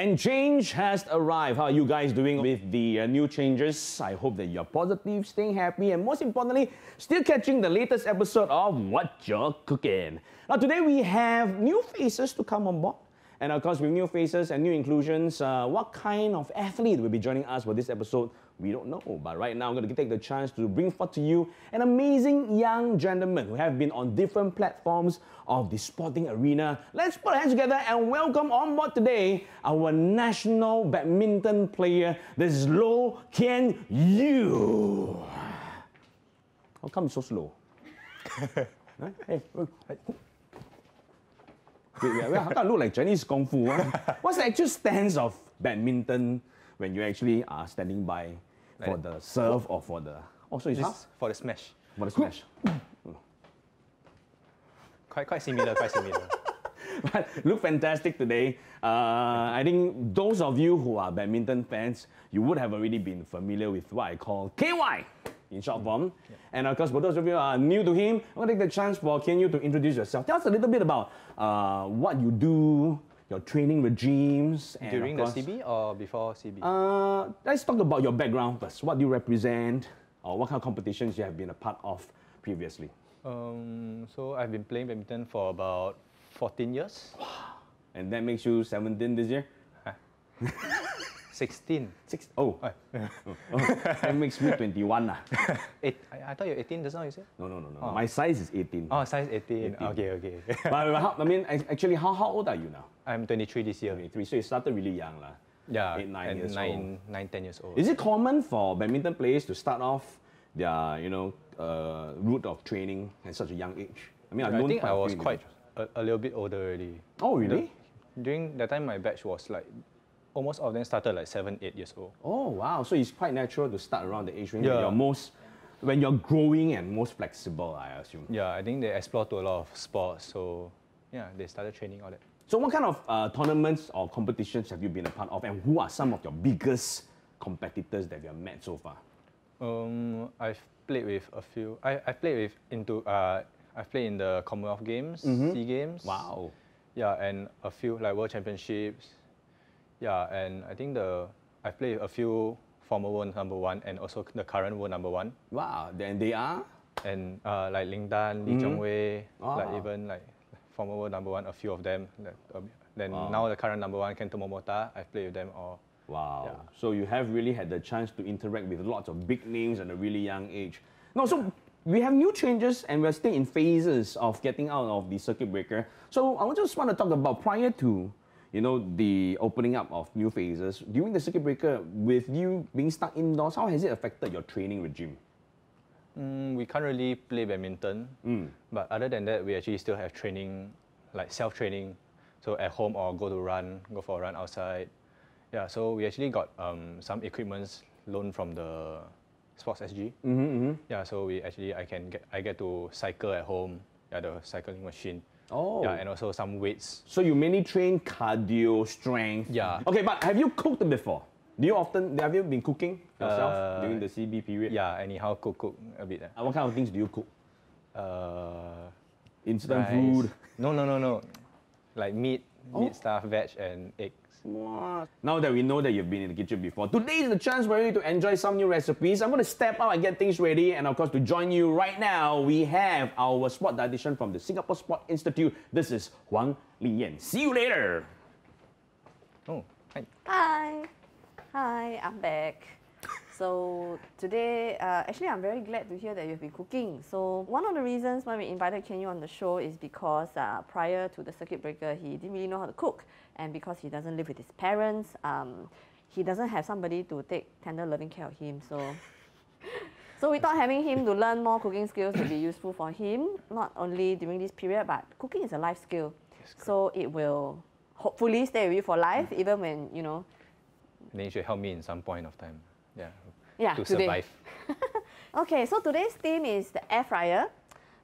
And change has arrived. How are you guys doing with the uh, new changes? I hope that you're positive, staying happy, and most importantly, still catching the latest episode of What You're Cooking. Now, today we have new faces to come on board. And of course, with new faces and new inclusions, uh, what kind of athlete will be joining us for this episode? We don't know. But right now, I'm going to take the chance to bring forth to you an amazing young gentleman who have been on different platforms of the sporting arena. Let's put our hands together and welcome on board today our national badminton player, this Loh Kean Yew. How come so slow? Huh? hey, wait, wait, how come I look like Chinese Kung Fu? huh? What's the actual stance of badminton when you actually are standing by for the serve or for the... Also, is This this for the smash. for the smash? Quite quite similar, quite similar. but look fantastic today. Uh, I think those of you who are badminton fans, you would have already been familiar with what I call KY in short form. And of course, for those of you who are new to him, I'm going to take the chance for Kean Yew to introduce yourself. Tell us a little bit about uh, what you do, your training regimes. And During the course, CB or before CB? Uh, let's talk about your background first. What do you represent, or what kind of competitions you have been a part of previously? um, so I've been playing badminton for about 14 years. And that makes you 17 this year? 16. Six, oh, that makes me 21 lah. eight, I, I thought you're 18 just now, you said? No, no, no, no. Oh. My size is 18. Oh, size 18. 18. Okay, okay. But, but how, I mean, actually, how, how old are you now? I'm 23 this year. 23. So you started really young lah. Yeah, Eight, nine years nine, old. nine, 10 years old. Is it common for badminton players to start off their, you know, uh, route of training at such a young age? I mean, I've I think quite I a few was quite a, a little bit older already. Oh, really? During that time, my batch was like, almost all of them started like 7, 8 years old. Oh, wow. So it's quite natural to start around the age range when you're most, when you're growing and most flexible, I assume. Yeah, I think they explore to a lot of sports, so yeah, they started training all that. So what kind of uh, tournaments or competitions have you been a part of and who are some of your biggest competitors that you have met so far? Um, I've played with a few. I I played with into. Uh, I've played in the Commonwealth Games, SEA Games. Wow. Yeah, and a few like World Championships. Yeah, and I think the I played a few former world number one and also the current world number one. Wow. Then they are? And uh, like Lin Dan, Li Lee Chong Wei, like Ah. even like former world number one, a few of them. Like, uh, then Wow. now the current number one, Kento Momota, I've played with them all. Wow. Yeah. So you have really had the chance to interact with lots of big names at a really young age. No, so we have new changes and we're still in phases of getting out of the circuit breaker. So I just want to talk about prior to, you know, the opening up of new phases, during the circuit breaker, with you being stuck indoors, how has it affected your training regime? Mm, we can't really play badminton, but other than that, we actually still have training, like self-training, so at home or go to run, go for a run outside. Yeah, so we actually got um, some equipments loaned from the Sports SG. Mm-hmm, Yeah, so we actually I can get I get to cycle at home, yeah, the cycling machine. Oh. Yeah, and also some weights. So you mainly train cardio, strength. Yeah. Okay, but have you cooked before? Do you often have you been cooking yourself Uh, during the CB period? Yeah, anyhow cook cook a bit. Uh, what kind of things do you cook? Uh, Instant rice. food. No, no, no, no. Like meat, Oh. meat stuff, veg, and eggs. What? Now that we know that you've been in the kitchen before, today is the chance for you to enjoy some new recipes. I'm going to step out and get things ready. And of course, to join you right now, we have our sport dietitian from the Singapore Sport Institute. This is Huang Liyan. See you later. Oh, hi. Hi, hi, I'm back. So today, uh, actually, I'm very glad to hear that you've been cooking. So one of the reasons why we invited Kean Yew on the show is because uh, prior to the circuit breaker, he didn't really know how to cook, and because he doesn't live with his parents, um, he doesn't have somebody to take tender, loving care of him. So. So we thought having him to learn more cooking skills would be useful for him, not only during this period, but cooking is a life skill. So it will hopefully stay with you for life, even when, you know, Then you should help me in some point of time. Yeah. Yeah, To today. survive. Okay, so today's theme is the air fryer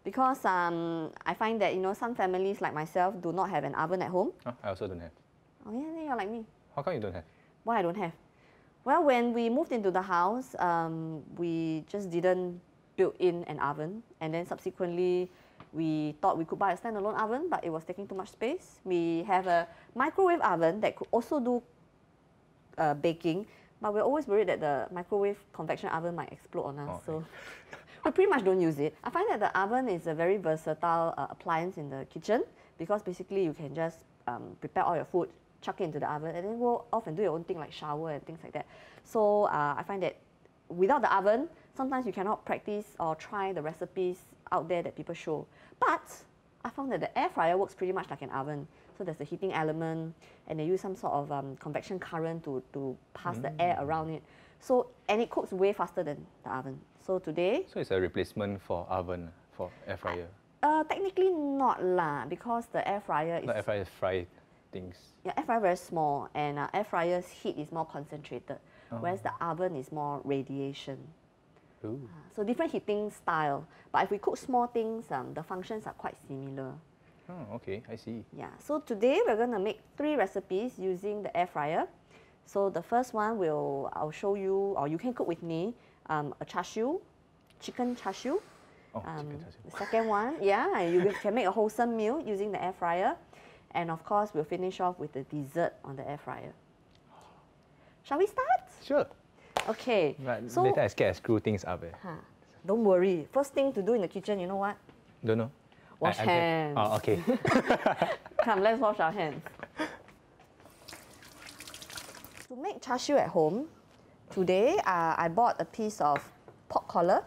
because um, I find that you know some families like myself do not have an oven at home. Huh? I also don't have. Oh yeah, then you're like me. How come you don't have? Why I don't have? Well, when we moved into the house, um, we just didn't build in an oven, and then subsequently, we thought we could buy a standalone oven, but it was taking too much space. We have a microwave oven that could also do uh, baking, but we're always worried that the microwave convection oven might explode on us. So we pretty much don't use it. I find that the oven is a very versatile uh, appliance in the kitchen because basically you can just um, prepare all your food, chuck it into the oven, and then go off and do your own thing like shower and things like that. So uh, I find that without the oven, sometimes you cannot practice or try the recipes out there that people show. But I found that the air fryer works pretty much like an oven. So there's a heating element, and they use some sort of um, convection current to, to pass mm. the air around it. So and it cooks way faster than the oven. So today. So it's a replacement for oven for air fryer. Uh, technically not lah, because the air fryer is. The air fryer fry things. Yeah, air fryer very small, and uh, air fryer's heat is more concentrated, oh. whereas the oven is more radiation. Uh, so different heating style, but if we cook small things, um, the functions are quite similar. Oh, okay, I see. Yeah, so today we're going to make three recipes using the air fryer. So the first one will, I'll show you, or you can cook with me, um, a char siu, chicken char siu. Oh, um, chicken char siu. The second one, yeah, you can make a wholesome meal using the air fryer. And of course, we'll finish off with the dessert on the air fryer. Shall we start? Sure. Okay. But so, later I scared I screw things up. Eh. Huh. Don't worry. First thing to do in the kitchen, you know what? Don't know. Wash I, hands. oh, okay. Come, let's wash our hands. To make char siu at home, today uh, I bought a piece of pork collar.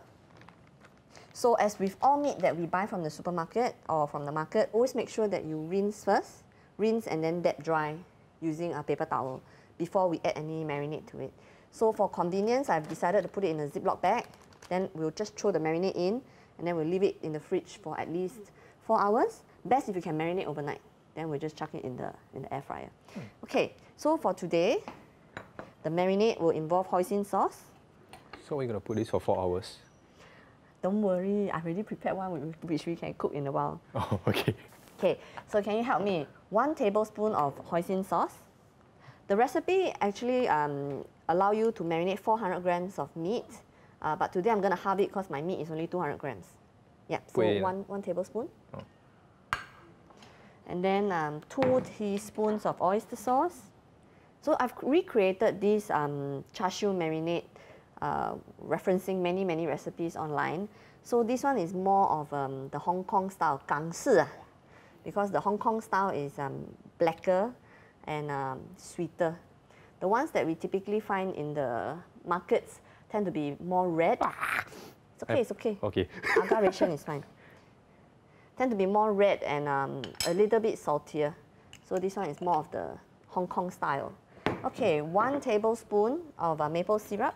So as with all meat that we buy from the supermarket or from the market, always make sure that you rinse first, rinse and then dab dry using a paper towel before we add any marinade to it. So for convenience, I've decided to put it in a Ziploc bag. Then we'll just throw the marinade in and then we'll leave it in the fridge for at least four hours. Best if you can marinate overnight. Then we'll just chuck it in the, in the air fryer. Hmm. Okay, so for today, the marinade will involve hoisin sauce. So we're going to put this for four hours? Don't worry, I've already prepared one which we can cook in a while. Oh, okay. Okay, so can you help me? One tablespoon of hoisin sauce. The recipe actually um, allow you to marinate 400 grams of meat, uh, but today I'm going to halve it because my meat is only 200 grams. Yeah, so Wait. one, one tablespoon. Oh. And then um, two teaspoons of oyster sauce. So I've recreated this um, char siu marinade uh, referencing many, many recipes online. So this one is more of um, the Hong Kong style, 港式, ah, because the Hong Kong style is um, blacker and um, sweeter. The ones that we typically find in the markets tend to be more red. It's okay, it's okay. Okay. Agar ration is fine. Tend to be more red and um, a little bit saltier. So this one is more of the Hong Kong style. Okay, one tablespoon of uh, maple syrup.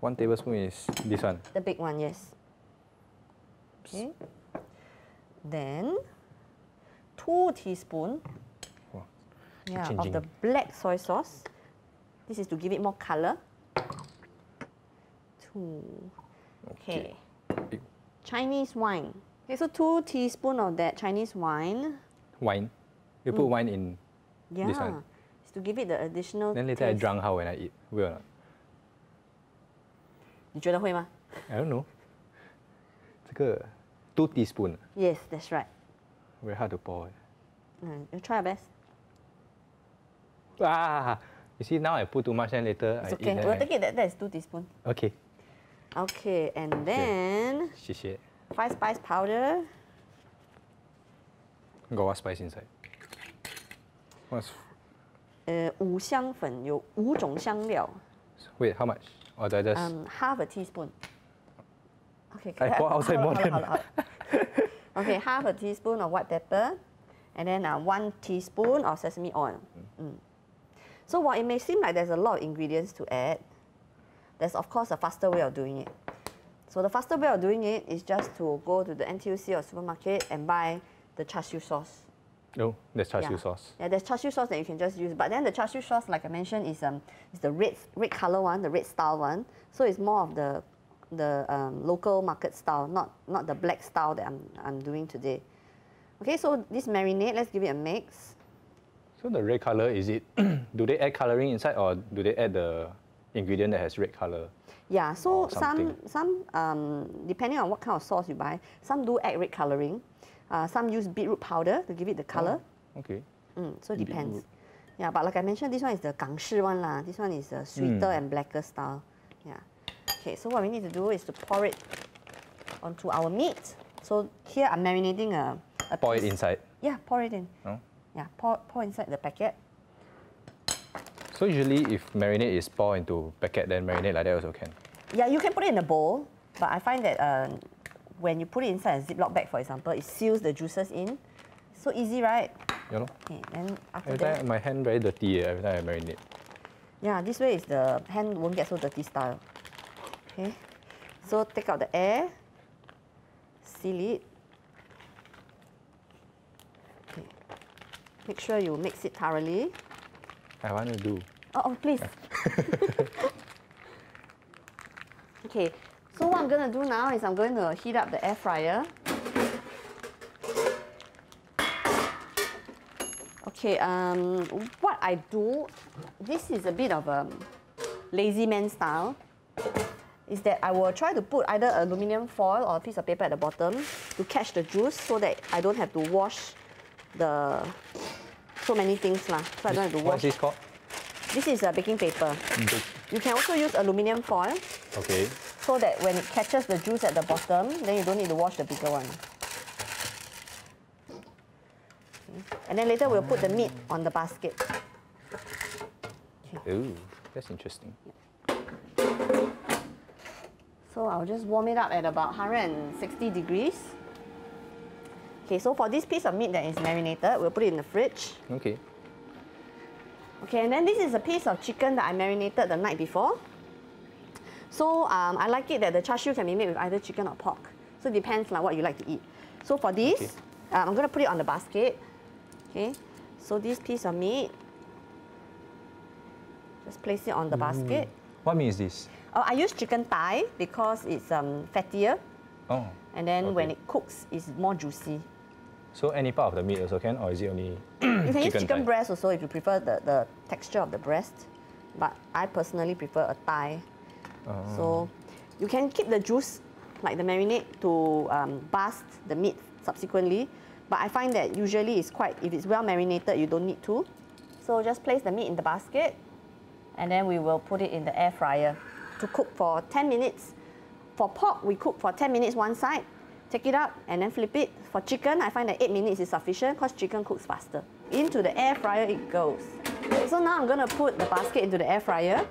One tablespoon is this one? The big one, yes. Okay. Then, two teaspoon yeah, of the black soy sauce. This is to give it more color. Two. Okay. okay. Chinese wine. Okay, so two teaspoon of that Chinese wine. Wine? You put mm. wine in yeah. this one? It's to give it the additional Then later taste. I drunk how when I eat. Will not? 你觉得会吗? I don't know. 这个 two teaspoon. Yes, that's right. Very hard to pour. Mm, you try your best. Ah, you see now I put too much and later it's I okay. eat. We'll take it that, that is two teaspoon. Okay. Okay, and then okay. five spice powder. Got what spice inside? What's 呃，五香粉有五种香料。Wait, how much? Or did I just? Um, half a teaspoon. Okay. I pour outside more than. okay, half a teaspoon of white pepper, and then uh, one teaspoon of sesame oil. Mm. Mm. So while it may seem like there's a lot of ingredients to add, there's of course a faster way of doing it. So the faster way of doing it is just to go to the NTUC or supermarket and buy the char siu sauce. Oh, there's char siu yeah. sauce. Yeah, there's char siu sauce that you can just use. But then the char siu sauce, like I mentioned, is um is the red red color one, the red style one. So it's more of the the um, local market style, not not the black style that I'm I'm doing today. Okay, so this marinade, let's give it a mix. So the red color, is it, do they add coloring inside or do they add the ingredient that has red color? Yeah, so some, some um, depending on what kind of sauce you buy, some do add red coloring. Uh, some use beetroot powder to give it the color. Oh, okay. Mm, so it depends. Beetroot. Yeah, but like I mentioned, this one is the Gangshi one lah. This one is a sweeter and blacker style. Yeah. Okay, so what we need to do is to pour it onto our meat. So here I'm marinating a, a Pour it inside. Yeah, pour it in. No? Yeah, pour, pour inside the packet. So usually if marinade is pour into packet, then marinade like that also can. Yeah, you can put it in a bowl, but I find that uh, when you put it inside a Ziploc bag, for example, it seals the juices in. So easy, right? You know? Okay, then after Every that, time my hand very dirty eh, every time I marinate. yeah, this way is the hand won't get so dirty style. Okay, so take out the air, seal it. Okay, make sure you mix it thoroughly. I want to do. Oh, oh please. okay, so what I'm gonna do now is I'm going to heat up the air fryer. Okay, um, what I do, this is a bit of a lazy man style, is that I will try to put either aluminium foil or a piece of paper at the bottom to catch the juice so that I don't have to wash the so many things lah. So I don't have to wash. What is this called? This is a baking paper. Mm. You can also use aluminium foil Okay. so that when it catches the juice at the bottom, then you don't need to wash the bigger one. And then later we'll put the meat on the basket. Ooh, that's interesting. So I'll just warm it up at about 160 degrees. Okay, so for this piece of meat that is marinated, we'll put it in the fridge. Okay. Okay, and then this is a piece of chicken that I marinated the night before. So um, I like it that the char siu can be made with either chicken or pork. So it depends like what you like to eat. So for this, Okay. uh, I'm going to put it on the basket. Okay, so this piece of meat, just place it on the basket. What meat is this? Oh, I use chicken thigh because it's um, fattier, Oh. and then when it cooks, it's more juicy. So any part of the meat also can, or is it only You can use Chicken breast also if you prefer the, the texture of the breast. But I personally prefer a thigh. So you can keep the juice, like the marinade, to um, bust the meat subsequently. But I find that usually it's quite, if it's well marinated, you don't need to. So just place the meat in the basket and then we will put it in the air fryer to cook for 10 minutes. For pork, we cook for 10 minutes one side, take it out and then flip it. For chicken, I find that 8 minutes is sufficient because chicken cooks faster. Into the air fryer it goes. So now I'm gonna put the basket into the air fryer.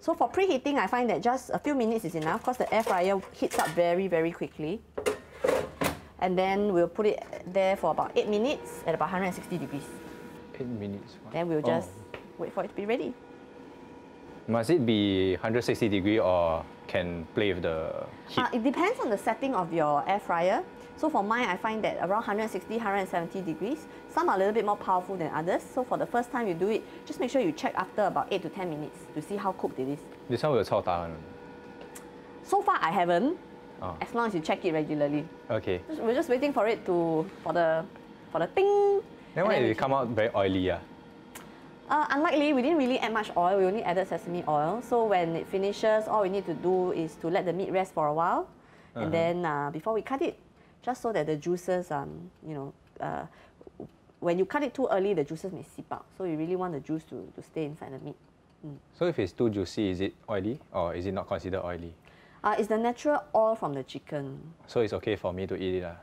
So for preheating, I find that just a few minutes is enough because the air fryer heats up very, very quickly. And then we'll put it there for about 8 minutes at about 160 degrees. eight minutes? Then we'll Oh. just wait for it to be ready. Must it be 160 degree or can play with the heat? Uh, it depends on the setting of your air fryer. So for mine, I find that around 160, 170 degrees. Some are a little bit more powerful than others. So for the first time you do it, just make sure you check after about 8 to 10 minutes to see how cooked it is. This one will 超大 one. So far I haven't, Oh. as long as you check it regularly. Okay. We're just waiting for it to, for the, for the ding. Then why it come out very oily? Ah? Uh, unlikely, we didn't really add much oil. We only added sesame oil. So when it finishes, all we need to do is to let the meat rest for a while, and then uh, before we cut it, just so that the juices, um, you know, uh, when you cut it too early, the juices may seep out. So you really want the juice to, to stay inside the meat. So if it's too juicy, is it oily or is it not considered oily? Uh, it's the natural oil from the chicken. So it's okay for me to eat it. Ah.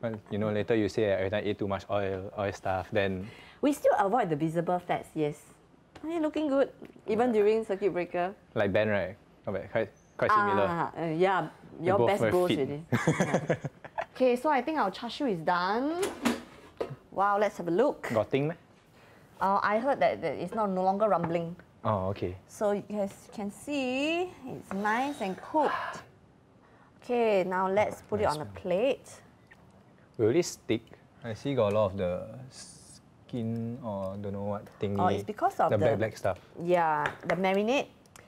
But you know, later you say every time eat too much oil, oil stuff, then We still avoid the visible fats, yes. Are you looking good, even during circuit breaker? like Ben, right? Bad, quite, quite similar. Ah, uh, yeah, your best bros already. Yeah. okay, so I think our char is done. Wow, let's have a look. Got thing meh? Uh, I heard that, that it's not no longer rumbling. Oh, okay. So as you can see it's nice and cooked. Okay, now let's put it on a plate. Will it stick? I see got a lot of the skin or don't know what thingy. Oh, it's because of the, the- black black stuff. Yeah, the marinade.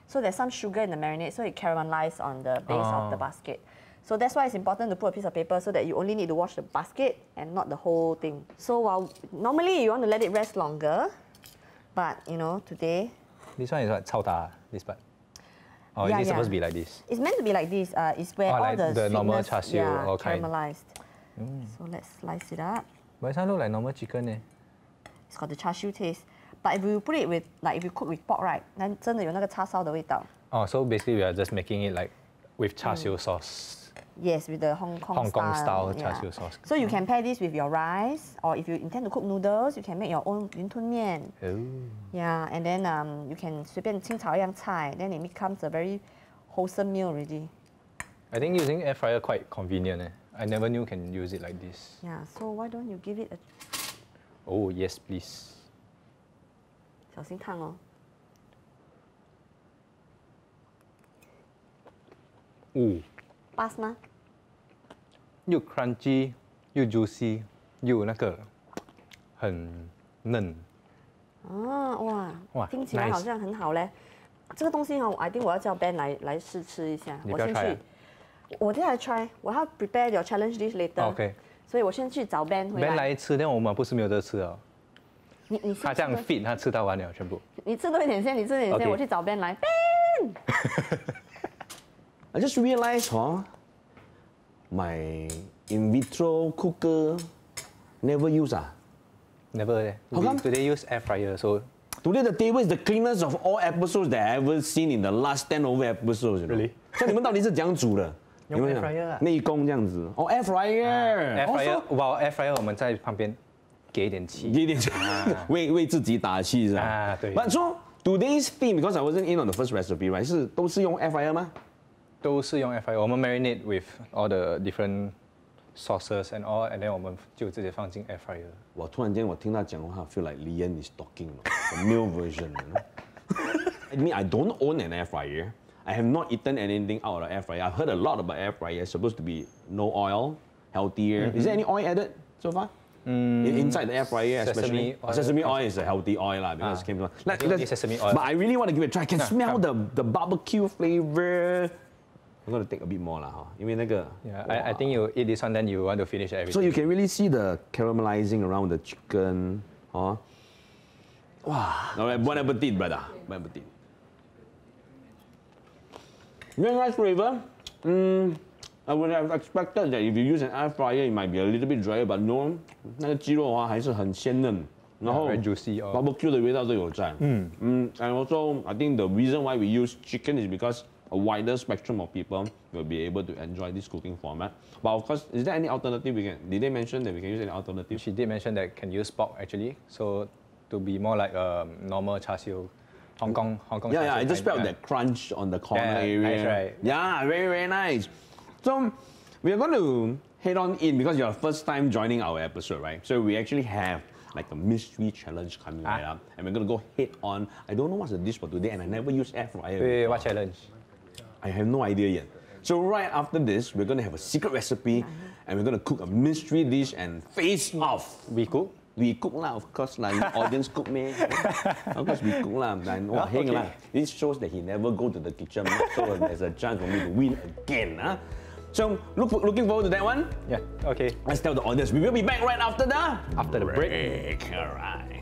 So there's some sugar in the marinade, so it caramelizes on the base of the Oh. basket. So that's why it's important to put a piece of paper so that you only need to wash the basket and not the whole thing. So while normally you want to let it rest longer, but you know today This one is what 超大 this part. Or Yeah, is it supposed to be like this? it's meant to be like this. Uh, it's where Oh, all like the, the normal char siu, yeah, caramelized. So let's slice it up. But it sound look like normal chicken eh It's got the char siu taste. But if you put it with like if you cook with pork right, then 真的有那个叉烧的味道。 Oh, so basically we are just making it like with char siu sauce. Yes, with the Hong Kong Hong Kong style, style char siu sauce. So you can pair this with your rice, or if you intend to cook noodles, you can make your own 云吞面。 Oh. Yeah, and then um, you can 随便清炒一样菜, then it becomes a very wholesome meal already. I think using air fryer quite convenient. Eh? I never knew can use it like this. Yeah, so why don't you give it a Oh yes, please. 小心烫哦。Ooh, pass 吗？又 crunchy 又 juicy 又那个很嫩。啊，哇，哇听起来好像很好嘞。这个东西哈、我 I think 我要叫 Ben 来来试吃一下。你不要我先去啊，我等下来 try，我要 prepare your challenge dish later。OK，所以我先去找 Ben 回来 Ben 来。来吃，但我们不是没有得吃哦。你你他这样吃 fit，他吃到完了全部。你吃多一点先，你吃多一点先，我去找 Ben 来。Ben，I just realized, huh, my in vitro cooker never use ah. Never. Eh. How come? Today use air fryer, so Today the table is the cleanest of all episodes that I ever seen in the last ten over episodes. You know? Really? 所以你们到底是怎样煮的？用 air fryer 啊内功这样子。哦，air fryer。air 哦 fryer，so- 哇，air fryer 我们在旁边给一点气。给一点气为为自己打气是吧？啊对 But so today's theme because I wasn't in on the first recipe, right? 是都是用 air fryer 吗？都是用 air fryer，我们 marinate with all the different sauces and all, and then 我们就直接放进 air fryer。我突然间我听他讲话 feel like Lian is talking, you know, the male version. I mean, I don't own an air fryer. I have not eaten anything out of the air fryer. I've heard a lot about air fryer. It's supposed to be no oil, healthier. Mm-hmm. Is there mm-hmm. any oil added so far? Mm, Inside the air fryer, especially sesame oil, sesame oil is a healthy oil lah because ah. it came from. Let, let, sesame oil. But I really want to give it a try. I can smell the the barbecue flavor. I'm gonna take a bit more lah, huh? Yeah, I, I, think you eat this one, then you want to finish everything. So you can really see the caramelizing around the chicken, huh? Wow. All right, bon appetit, brother. Bon appetit. Very nice flavor. Mm, I would have expected that if you use an air fryer, it might be a little bit drier, but no, 那个鸡肉的话还是很鲜嫩，然后 very juicy all. barbecue 的味道都有在。嗯嗯，and also I think the reason why we use chicken is because a wider spectrum of people will be able to enjoy this cooking format. But of course, is there any alternative we can? Did they mention that we can use any alternative? She did mention that can use pork actually, so to be more like um, normal char siu, Hong Kong, Hong Kong. Yeah, yeah, I just felt yeah. that crunch on the corner Yeah, area. nice, right? Yeah, very, very nice. So we are going to head on in because you're first time joining our episode, right? So we actually have like a mystery challenge coming right Ah. up, and we're gonna go head on. I don't know what's the dish for today, and I never use air fryer. Wait, wait, what challenge? I have no idea yet. So right after this, we're gonna have a secret recipe, and we're gonna cook a mystery dish and face off. We cook? We cook lah, of course lah. Audience cook me. of course we cook lah. And oh, Ah, okay. lah. This shows that he never go to the kitchen, so there's a chance for me to win again. Huh? So look, looking forward to that one. Yeah. Okay. Let's tell the audience. We will be back right after the After the break. All right.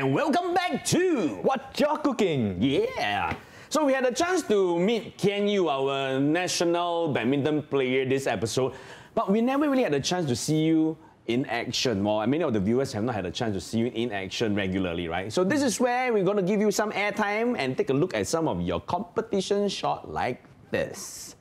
And welcome back to What you're cooking? Yeah. So we had a chance to meet Kean Yew, our national badminton player, this episode, but we never really had a chance to see you in action. Well, many of the viewers have not had a chance to see you in action regularly, right? So this is where we're going to give you some airtime and take a look at some of your competition shot like this.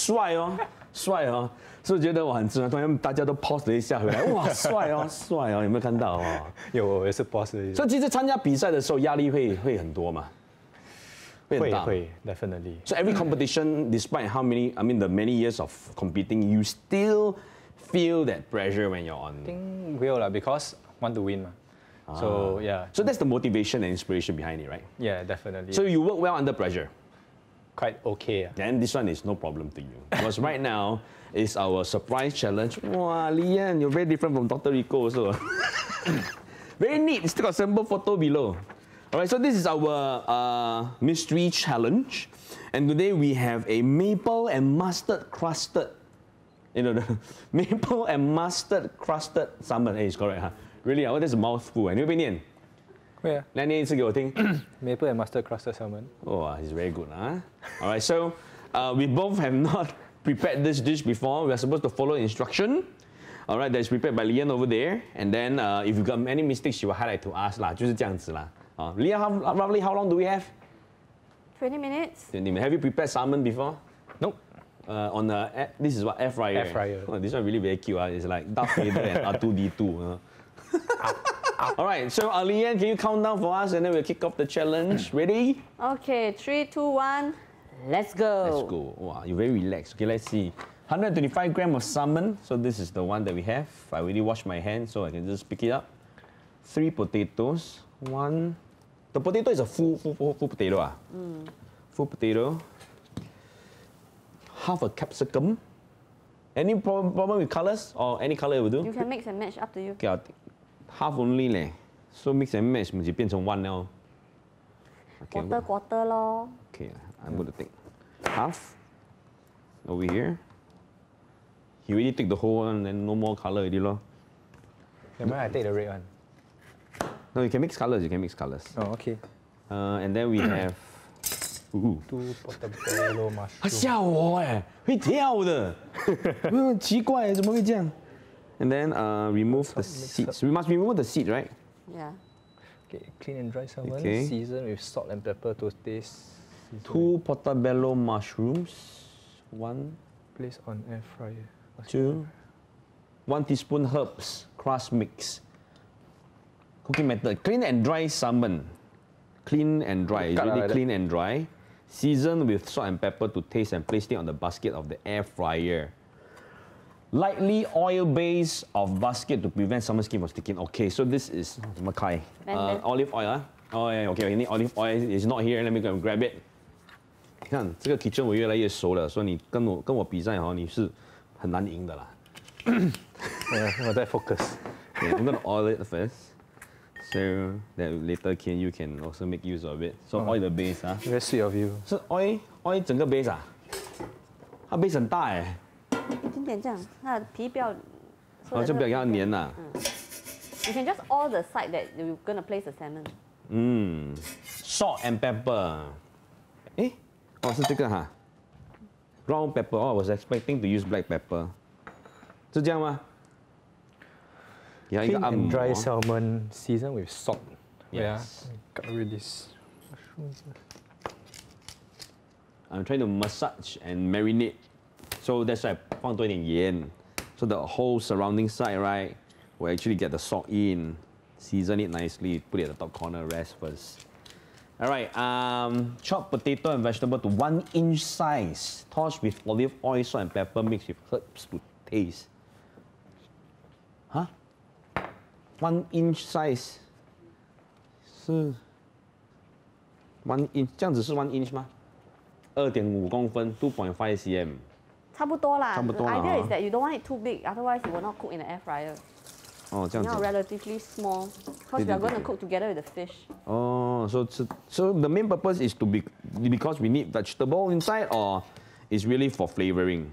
帅哦，帅哦，是不是觉得我很自然？突然大家都 pause 了一下回来，哇，帅哦，帅哦，有没有看到哦？有，我也是 boss 的。所以其实参加比赛的时候压力会会很多嘛，会很大。会会 definitely。 So every competition, despite how many, I mean, the many years of competing, you still feel that pressure when you're on. I think will lah because want to win 嘛。So yeah. So that's the motivation and inspiration behind it, right? Yeah, definitely. So you work well under pressure. quite okay. ah. Then this one is no problem to you. Because right now is our surprise challenge. Wow, Liyan, you're very different from Dr. Rico also. very neat. Still got sample photo below. All right, so this is our uh, mystery challenge. And today we have a maple and mustard crusted, you know, the maple and mustard crusted salmon. Hey, it's correct, huh? Really, oh, that's a mouthful. And yeah. Oh, yeah. Maple and mustard crusted salmon. Oh, ah, he's very good, huh? All right, so uh, we both have not prepared this dish before. We are supposed to follow instruction. All right, that's prepared by Liyan over there. And then uh, if you got any mistakes, she will highlight to us 啦，就是这样子啦。啊、uh,，Liyan, how roughly how long do we have? Twenty minutes. Twenty minutes. Have you prepared salmon before? Nope. Uh, on the this is what air fryer. Air fryer. Oh, this one really very cute. Uh. It's like Darth Vader and R two D two. All right, so uh, Liyan, can you count down for us and then we'll kick off the challenge. Ready? Okay, three, two, one. Let's go. Let's go. Wow, you're very relaxed. Okay, let's see. 125 gram of salmon. So this is the one that we have. I already washed my hands, so I can just pick it up. Three potatoes. One. The potato is a full, full, full, full potato. Ah. Full potato. Half a capsicum. Any problem, problem with colors or any color will do? You can mix and match up to you. Okay, I'll take half only leh. So mix and match 咪就变成 one now. Okay, Quarter, quarter lor. Okay, I'm going to take half over here. He already take the whole one, then no more color already lor. Never mind, I take the red one. No, you can mix colors. You can mix colors. Oh, okay. Uh, and then we have. Ooh. Two portobello 他 mushroom. 吓我哎，会跳的，没有奇怪，怎么会这样 ？And then uh, remove the seeds. We must remove the seed, right? Yeah. Okay, clean and dry salmon. Okay. Season with salt and pepper to taste. Season Two portobello mushrooms. One, Place on air fryer. two, one teaspoon herbs, crust mix. Cooking method: clean and dry salmon. Clean and dry. It's really clean and dry. Season with salt and pepper to taste and place it on the basket of the air fryer. Lightly oil base of basket to prevent salmon skin from sticking. Okay, so this is Makai. And Uh, then- olive oil. Ah. Oh yeah, okay. You need olive oil. It's not here. Let me go and grab it. 你看这个 kitchen 我越来越熟了，所以你跟我跟我比赛哈，你是很难赢的啦。 Yeah, well, that focus. Okay, I'm gonna oil it first, so that later can you can also make use of it. So oil the base 啊， Very sweet of you. 是 oil oil 整个 base 啊，它 base 很大哎， 一点点这样，它的皮不要。so 哦 that 就不要给它 the- 粘啦。 You can just oil the side that you're gonna place the salmon. 嗯，salt and pepper，诶，哦是这个哈，brown pepper，哦，I was expecting to use black pepper，是这样吗？给它一 Clean 个按 and 摩。 dry salmon. Season with salt. Yeah. Yes. Got rid of this. mushrooms. I'm trying to massage and marinate. So that's why I 放多一点盐. So the whole surrounding side, right, will actually get the salt in, season it nicely, put it at the top corner, rest first. All right, um, chop potato and vegetable to one inch size. Toss with olive oil, salt and pepper mixed with herbs to taste. Huh? One inch size. 是 one inch，这样子是 one inch 吗？二点五公分，two point five cm。 差不多啦。差不多啦 The idea 哈 is that you don't want it too big, otherwise it will not cook in the air fryer. 哦，这样 you know, 子。 relatively small, because we are going to cook together with the fish. Oh, so so so the main purpose is to be because we need vegetable inside, or is really for flavoring.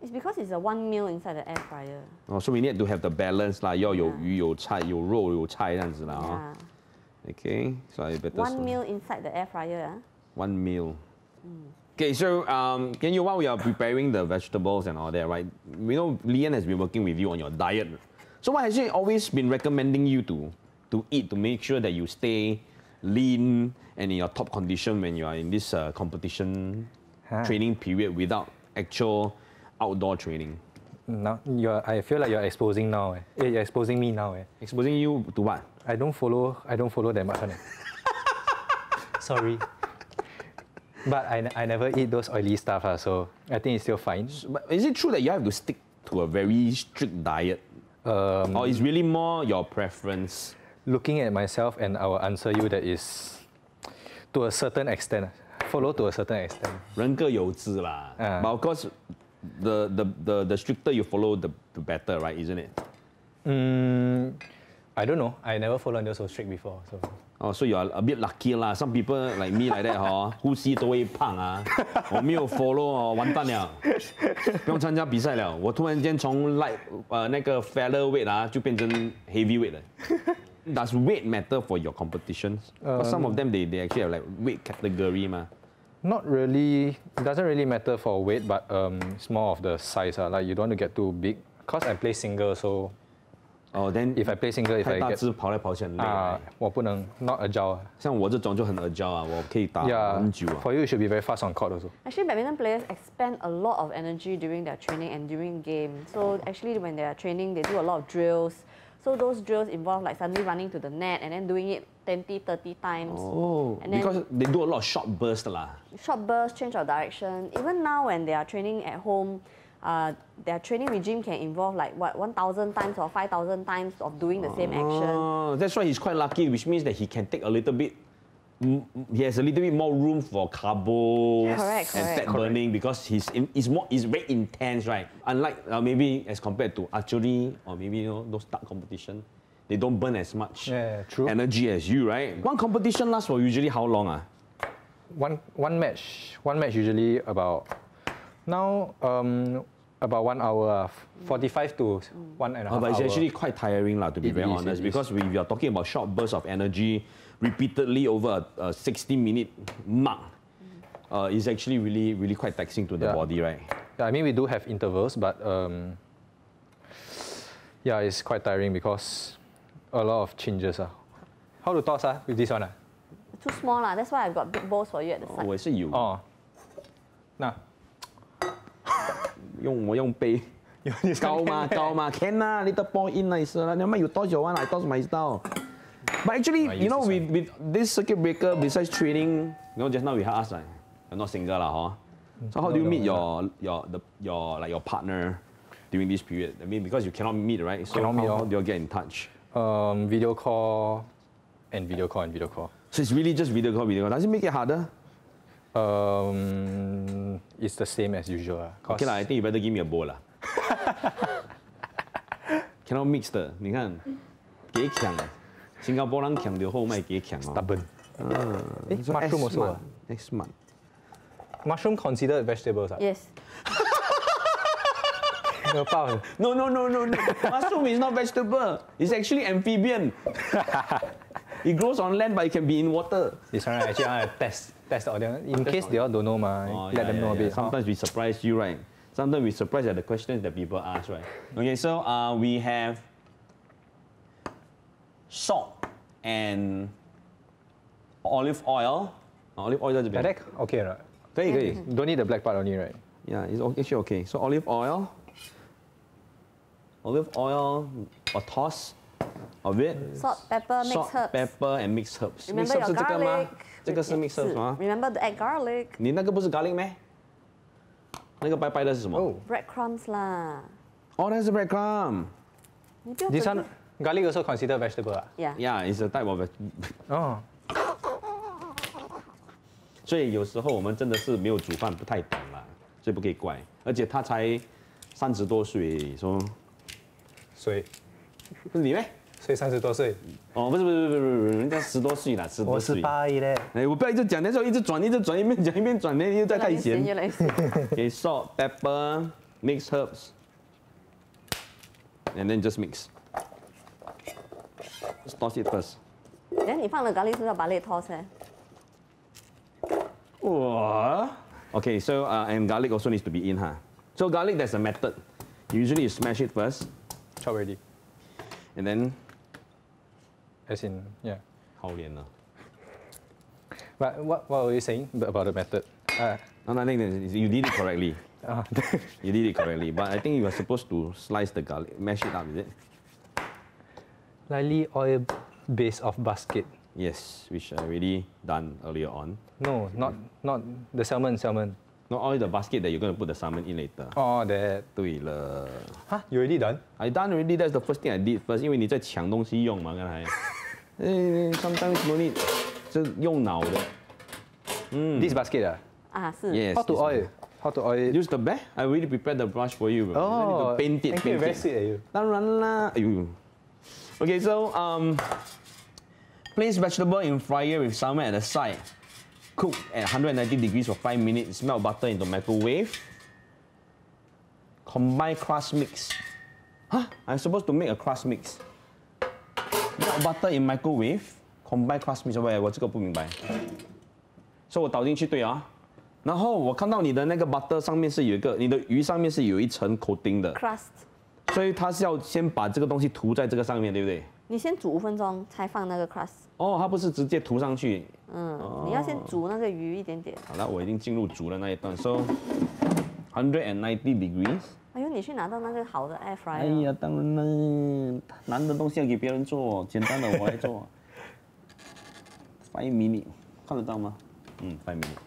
It's because it's a one meal inside the air fryer. Oh, so we need to have the balance 啦，要有 Yeah. 鱼有菜有肉有菜这样子啦。哦 Yeah. Okay, so I better One s- meal inside the air fryer. ah. one meal. Okay, so um, can you while we are preparing the vegetables and all that, right? We know Liyan has been working with you on your diet. So what has she always been recommending you to to eat to make sure that you stay lean and in your top condition when you are in this uh, competition Huh. training period without actual outdoor training? Now you're, I feel like you're exposing now. Eh. Eh, You're exposing me now. Eh. Exposing you to what? I don't follow. I don't follow that much. eh. Sorry. But I, n- I never eat those oily stuff, ah, so I think it's still fine. But is it true that you have to stick to a very strict diet? Um, Or is really more your preference? looking at myself, and I will answer you that is to a certain extent. ah, Follow to a certain extent. 人各有志啦。 Ah. But of course, the, the, the, the stricter you follow, the, the better, right? Isn't it? Mm, I don't know. I never followed until so strict before. So Oh, so you're a bit lucky lah. Some people like me like that 哈，呼吸都会胖啊。我没有 follow 哦，完蛋了，不用参加比赛了。我突然间从 light 呃那个 featherweight 啊，就变成 heavyweight 了。Does weight matter for your competitions? Because some of them they, they actually have like weight category 嘛。 not really. It doesn't really matter for weight, but um, it's more of the size. ah. Like you don't want to get too big. Cause I play single, so 哦、then if I play single, if 太 I 大 get 只跑来跑去很累。 ah, 我不能 not agile. ah. 像我这种就很 agile 啊，我可以打 Yeah, 很久啊。 for you, you should be very fast on court also. Actually, badminton players expend a lot of energy during their training and during game. So actually, when they are training, they do a lot of drills. So those drills involve like suddenly running to the net and then doing it 20, 30 times. Oh, And then- because they do a lot of short burst 啦。 Short bursts, change of direction. Even now, when they are training at home, uh, their training regime can involve like what 1,000 times or 5,000 times of doing the same action. Oh, that's why he's quite lucky, which means that he can take a little bit. He has a little bit more room for carbo Correct, and correct. fat burning because he's in, he's more he's very intense, right? Unlike uh, maybe as compared to archery or maybe you know those dark competition, they don't burn as much Yeah, true. energy as you, right? One competition lasts for usually how long? Ah? One one match, one match usually about now, um, about one hour, uh, 45 to mm. one and a oh, half uh, But it's hour. actually quite tiring, lah, to be it very is, honest, because we, we are talking about short bursts of energy repeatedly over a, a 60 minute mark. Mm. Uh, it's actually really, really quite taxing to the yeah. body, right? Yeah, I mean, we do have intervals, but um, yeah, it's quite tiring because a lot of changes. Uh. How to toss uh, with this one? Uh? Too small, uh. that's why I've got big bowls for you at the oh, side. Oh, I see you. Oh. Nah. 用我用杯 You, you 高嘛 can- 高嘛 can 啦 little ball in 啦是啦 never mind you toss your one I toss my style but actually I you use know this with, with this circuit breaker besides training you know just now we had us like you're not single lah huh? so how do you No, meet no, your your the, your like your partner during this period I mean because you cannot meet right so Cannot how, meet, how oh. do you get in touch Um, video call and video call and video call. so it's really just video call video call does it make it harder Um, it's the same as usual. ah, 'cause- okay lah I think you better give me a bowl lah cannot mix 的你看给抢新加坡人抢的后卖给抢哦 stubborn. Eh, So mushroom X also. month, ah. Next month. Mushroom considered vegetables. Ah? Yes. No, 报 No, no, no, no, no. Mushroom is not vegetable. It's actually amphibian. it grows on land, but it can be in water. This one right, actually I want to test test the audience in test case audience. they all don't know, my oh, let yeah, them yeah, know a bit. Sometimes we surprise you, right? Sometimes we surprise at the questions that people ask, right? Okay, so uh, we have salt and olive oil. Olive oil is a bit Direct? Okay, right? There you go. Don't need the black part only, right? Yeah, it's actually okay. So olive oil, olive oil, a toss of it. Salt, pepper, mixed herbs. pepper, and mixed herbs. Remember mixed herbs garlic. 这个是 mixed herbs 吗？Remember to add garlic. 你那个不是 garlic 咩？那个白白的是什么？Oh, Breadcrumbs 啦。哦，那是 breadcrumb。你不要 this 整 one garlic also considered vegetable. Ah? Yeah. Yeah, it's a type of. Oh, 所以有时候我们真的是没有煮饭，不太懂啦，所以不可以怪。而且他才三十多岁，说所以是你咩？所以三十多岁，哦，不是不是不是不是不是，人家十多岁啦，十多我十岁。哎，我不要一直讲，那时候一直转，一直转，一边讲一边转，那又在太咸。越来越咸。Okay, salt, pepper, mixed herbs, and then just mix. Just toss it first. 哎，你放了咖喱是不是要把泪掏出来？Whoa. Okay, so uh, and garlic also needs to be in, huh? So garlic, there's a method. Usually you smash it first, Chop already. and then As in, yeah. 好脸了。 But what, what were you saying about the method? Uh, No, no, I think that you did it correctly. uh, You did it correctly, but I think you are supposed to slice the garlic, mash it up, is it? lightly oil base of basket. Yes, which I already done earlier on. No, not not the salmon, salmon. Not all the basket that you're going to put the salmon in later. Oh, that. 对了 Huh? You already done? I done already. That's the first thing I did first. 因为你在抢东西用嘛，刚才。 哎，sometimes no need，是用脑的。 This basket ah? 啊，是。 Yes. How to this one. oil? How to oil? Use the bag. I already prepared the brush for you. bro. You don't need to Oh, paint it. thank you. paint Very it. sweet at you. 当然啦，哎呦。Okay, so um, place vegetable in fryer with salmon at the side. Cook at 190 degrees for 5 minutes. Melt butter into microwave. Combine crust mix. Huh? I'm supposed to make a crust mix. Melt butter in microwave. Combine crust mix. 喂，我这个不明白。所以我倒进去对啊。然后我看到你的那个 butter 上面是有一个，你的鱼上面是有一层 coating 的。crust，所以它是要先把这个东西涂在这个上面，对不对？你先煮五分钟才放那个 crust。哦，它不是直接涂上去。嗯，你要先煮那个鱼一点点。好了，我已经进入煮的那一段，so hundred and ninety degrees。哎呦，你去拿到那个好的 air 哎 fryer。哎呀，当然了，难的东西要给别人做，简单的我来做。Five minute，看得到吗？嗯，five minute。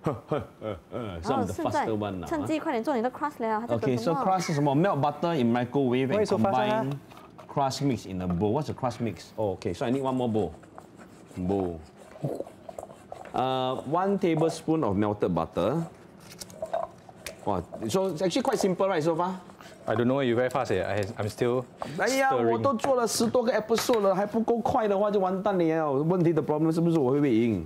呵呵呃呃然，some 后 the 现在 faster one 趁啦。机快点做你的 crust 了，还在 Okay, 等 so 什么 crust 是什么？Melt butter in microwave and combine ah? crust mix in a bowl. What's a crust mix? Oh, okay, so I need one more bowl. Bowl. Uh, one tablespoon of melted butter. Wow, so it's actually quite simple, right, so far? I don't know. You very fast eh. I, I'm still 哎呀，我 stirring. 都做了十多个 episode 了，还不够快的话就完蛋了。问题的 problem 是不是我会不会赢？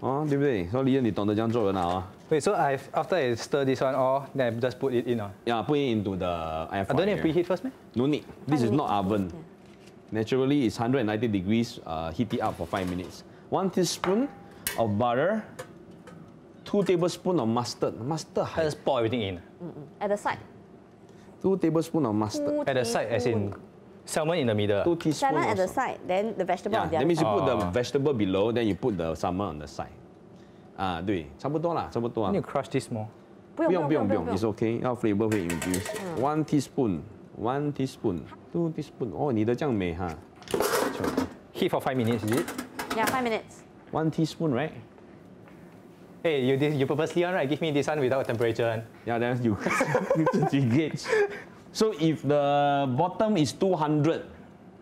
啊，对不对？说李你懂得这样做人啊。 Wait, so I after I stir this one all, then I just put it in. ah. Yeah, put it into the air I don't need fryer. to preheat first, man. No need. This is not oven. Yeah. Naturally, it's 190 degrees. Uh, heat it up for five minutes. One teaspoon of butter. Two tablespoons of mustard. Mustard. I just pour everything in. at the side。 Two tablespoons of mustard. Two At the side, as in teaspoon. salmon in the middle. Two teaspoons. salmon at of the salt. side, then the vegetable Yeah, on the that other means you side. put the Oh. vegetable below, then you put the salmon on the side. 啊，对，差不多啦，差不多 I 啊 need。to crush this more. 不不用不用不用用不用不用，it's okay，要 flavor 会 introduce。One teaspoon, one teaspoon, two teaspoon。哦，你的这样美哈。 Heat for five minutes, is it? Yeah, five minutes. One teaspoon, right? hey, you, you purposely on, right? Give me this one without temperature. Yeah, then you. you gauge. So if the bottom is 200,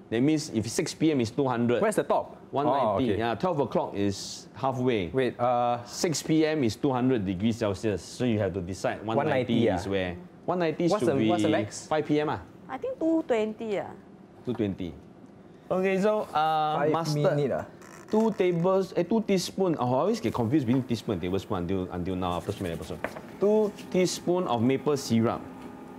that means if 6 p.m. is 200. Where's the top? 190. Oh, okay. Yeah, 12 o'clock is halfway. Wait, uh... 6 p.m. is 200 degrees Celsius. So you have to decide 190, 190 yeah. is where. 190 what's should the, be what's the max? 5 p.m. Ah. I think 220. Ah. 220. Okay, so uh, Five mustard. Minute. Ah Two tables, eh, two teaspoon. Oh, I always get confused between teaspoon and tablespoon until until now after so many episodes. Two teaspoon of maple syrup.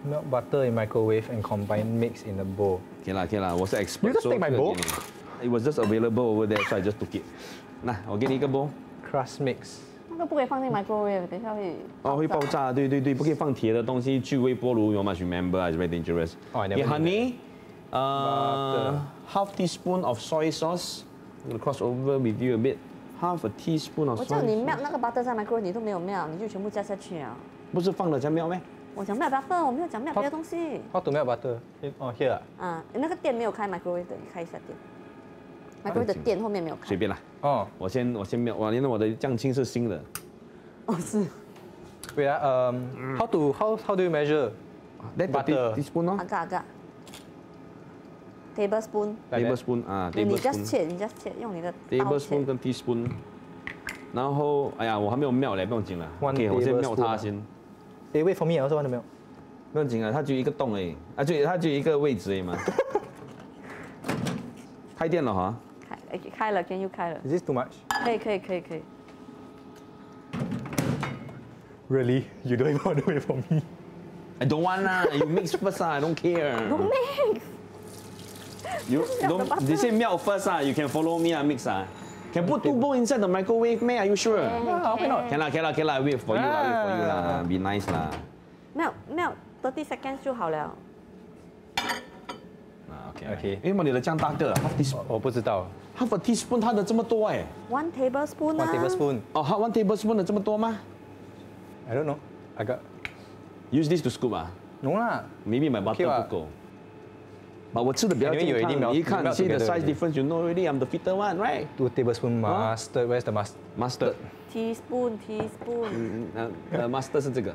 Melt butter in microwave and combine mix in a bowl. Okay 啦 okay 啦，我是 expert。 You just take my bowl? It was just available over there, so I just took it. 那我给你一个 bowl。 Crust mix. 那个不可以放进 microwave，等一下会哦，会爆炸，对对对，不可以放铁的东西去微波炉。You must remember, it's very dangerous. Oh, I never Okay, knew honey, uh, Butter. half teaspoon of soy sauce. I'm gonna cross over with you a bit. Half a teaspoon of 我叫你 melt 那个 butter 在 microwave，你都没有 melt，你就全部加下去啊。不是放了才妙咩？我讲 melt butter，我没有讲 melt 别的东西。How to melt butter? In- Oh, here. ah. 啊，那个店没有开 microwave 的，你开一下店。microwave 的店后面没有开随。便啦，Oh, 我先我先妙。哇，原来我的酱青是新的。哦，是。wait, ah, um, how to how how do you measure? That Butter. teaspoon 哦 agak agak。tablespoon，Like that? tablespoon 啊你 just，tablespoon。切，你 just 切，用你的 tablespoon。跟 teaspoon，然后哎呀，我还没有妙嘞，不用紧了。OK，我先妙它 tablespoon 啊先。Hey, wait for me. I also want to melt. 不用紧啊，它就一个洞而已，啊，就它就一个位置而已嘛。开电了哈，开哎开了，Can you 开了？Is this too much? 可以可以可以可以。Really? You don't even want to wait for me? I don't want lah. You mix first ah. I don't care. Don't mix. You melt the don't. butter. They say melt first ah. You can follow me ah. Mix ah. Can put two bowl inside the microwave, man? Are you sure? Ah, why not? Can lah, can lah, can lah. Wait for you lah. Wait for you lah. Ah. Be nice lah. melt melt thirty seconds 就好了。啊，OK Okay. 为什么你的这样大个？Half teaspoon. 我不知道。 Half a teaspoon，它的这么多哎。 One tablespoon One 啊 tablespoon. 哦，half one tablespoon 的这么多吗 I don't know. I got. ？Use this to scoop 啊 No lah. ？Maybe my butter Okay 吧不够。 But 我吃的比较 Anyway，有一健康，定描你一看 melt see the together size already. difference，you know already I'm the fitter one, right? Two tablespoon mustard. Where's the mustard? Mustard， teaspoon teaspoon。嗯呃呃，mustard 是这个，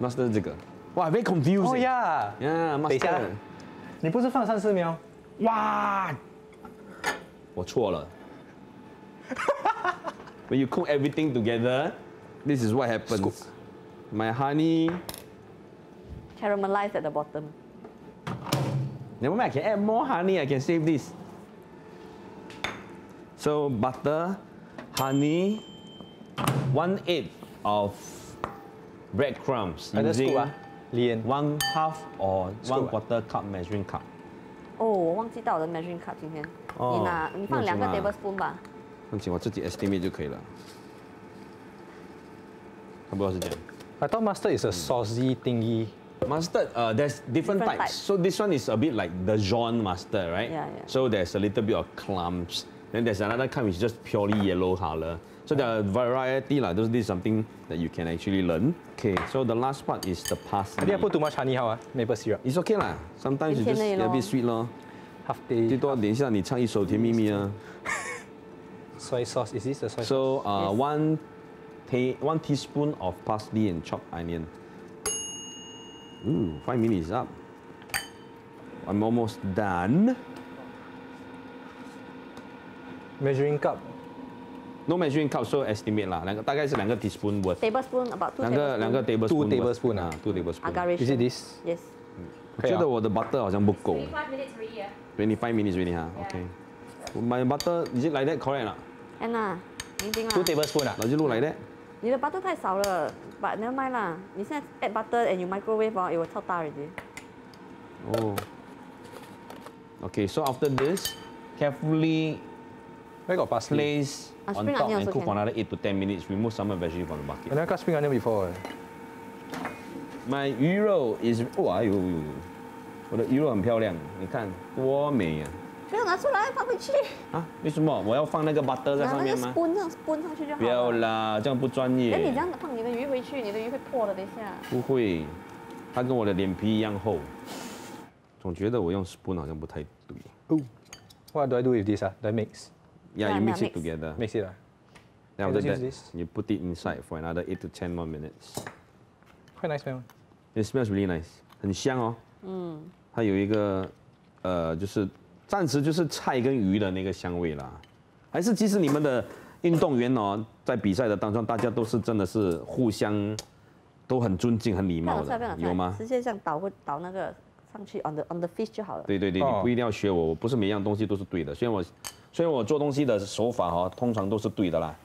mustard 是这个。哇，very confused。 Oh yeah. Yeah, 等一下 mustard。你不是放三四秒？哇，我错了。When you cook everything together, this is what happens. My honey, Caramelized at the bottom. never mind, I can add more honey, I can save this. So butter, honey, one eighth of breadcrumbs 还在 using scoop 啊？李岩。 one half or one Scoop 啊 quarter cup measuring cup. 哦，我忘记带我的 measuring cup 今天。哦你拿你放两个不用紧 tablespoon 吧。放心，我自己 estimate 就可以了。差不多是这样。 I thought mustard is a saucy thingy. Mustard, uh, there's different, Different types. types. So this one is a bit like the Jean mustard, right? Yeah, yeah. So there's a little bit of clumps. Then there's another kind which is just purely yellow color. So there are variety lah. This is something that you can actually learn. Okay, so the last part is the I parsley. think I put too much honey how ah? Maple syrup. It's okay lah. Sometimes you just 甜甜而已 a 咯 bit sweet 咯。 Half 最 day. 多等一下你唱一首《甜蜜蜜》啊。 Soy sauce. Is this the soy sauce? So uh, Yes. one, ta- one teaspoon of parsley and chopped onion. Ooh, five minutes up. I'm almost done. Measuring cup. No measuring cup, so estimate 啦，两个大概是两个 teaspoon worth， tablespoon about two 两个两个 tablespoon Two worth tablespoon 啊，two tablespoon。 agarration. Is it this? Yes. 我觉得我的 butter 好像不够 Five minutes already. Yeah. ，twenty-five minutes already 哈，OK。My butter is it like that correct 啦？ And 啊，明明 Two 啦， tablespoon 啊老就录 like that。 你的 butter 太少了，but never mind 啦。你现在 add butter and you microwave 哦，it will 超大 already。Oh. Okay, so after this, carefully Where got parsley? place Ah, on spring top and cook for can. another eight to ten minutes. Remove some of the vegetable from the bucket. never cut spring onion before. eh. My 鱼肉 is 哇哎呦，我的鱼肉很漂亮，你看多美啊！不要拿出来，放回去。啊，为什么我要放那个 butter 在上面吗？spoon 这样 spoon 上去就好不要。啦，这样不专业哎，你这。样放你的鱼回去，你的鱼会破的。等一下。不会，它跟我的脸皮一样厚。总觉得我用 spoon 好像不太对。What do I do with this? Ah? Do I mix? Yeah, you mix it together. Mix it. Ah? After use that, this. you put it inside for another eight to ten more minutes. Quite nice smell. It smells really nice，很香哦。嗯，它有一个呃，就是暂时就是菜跟鱼的那个香味啦。还是其实你们的运动员哦，在比赛的当中，大家都是真的是互相都很尊敬、很礼貌的，有吗？直接这样倒会倒那个上去 on the on the fish 就好了。对对对，你哦不一定要学我，我不是每样东西都是对的。虽然我虽然我做东西的手法哈、哦，通常都是对的啦。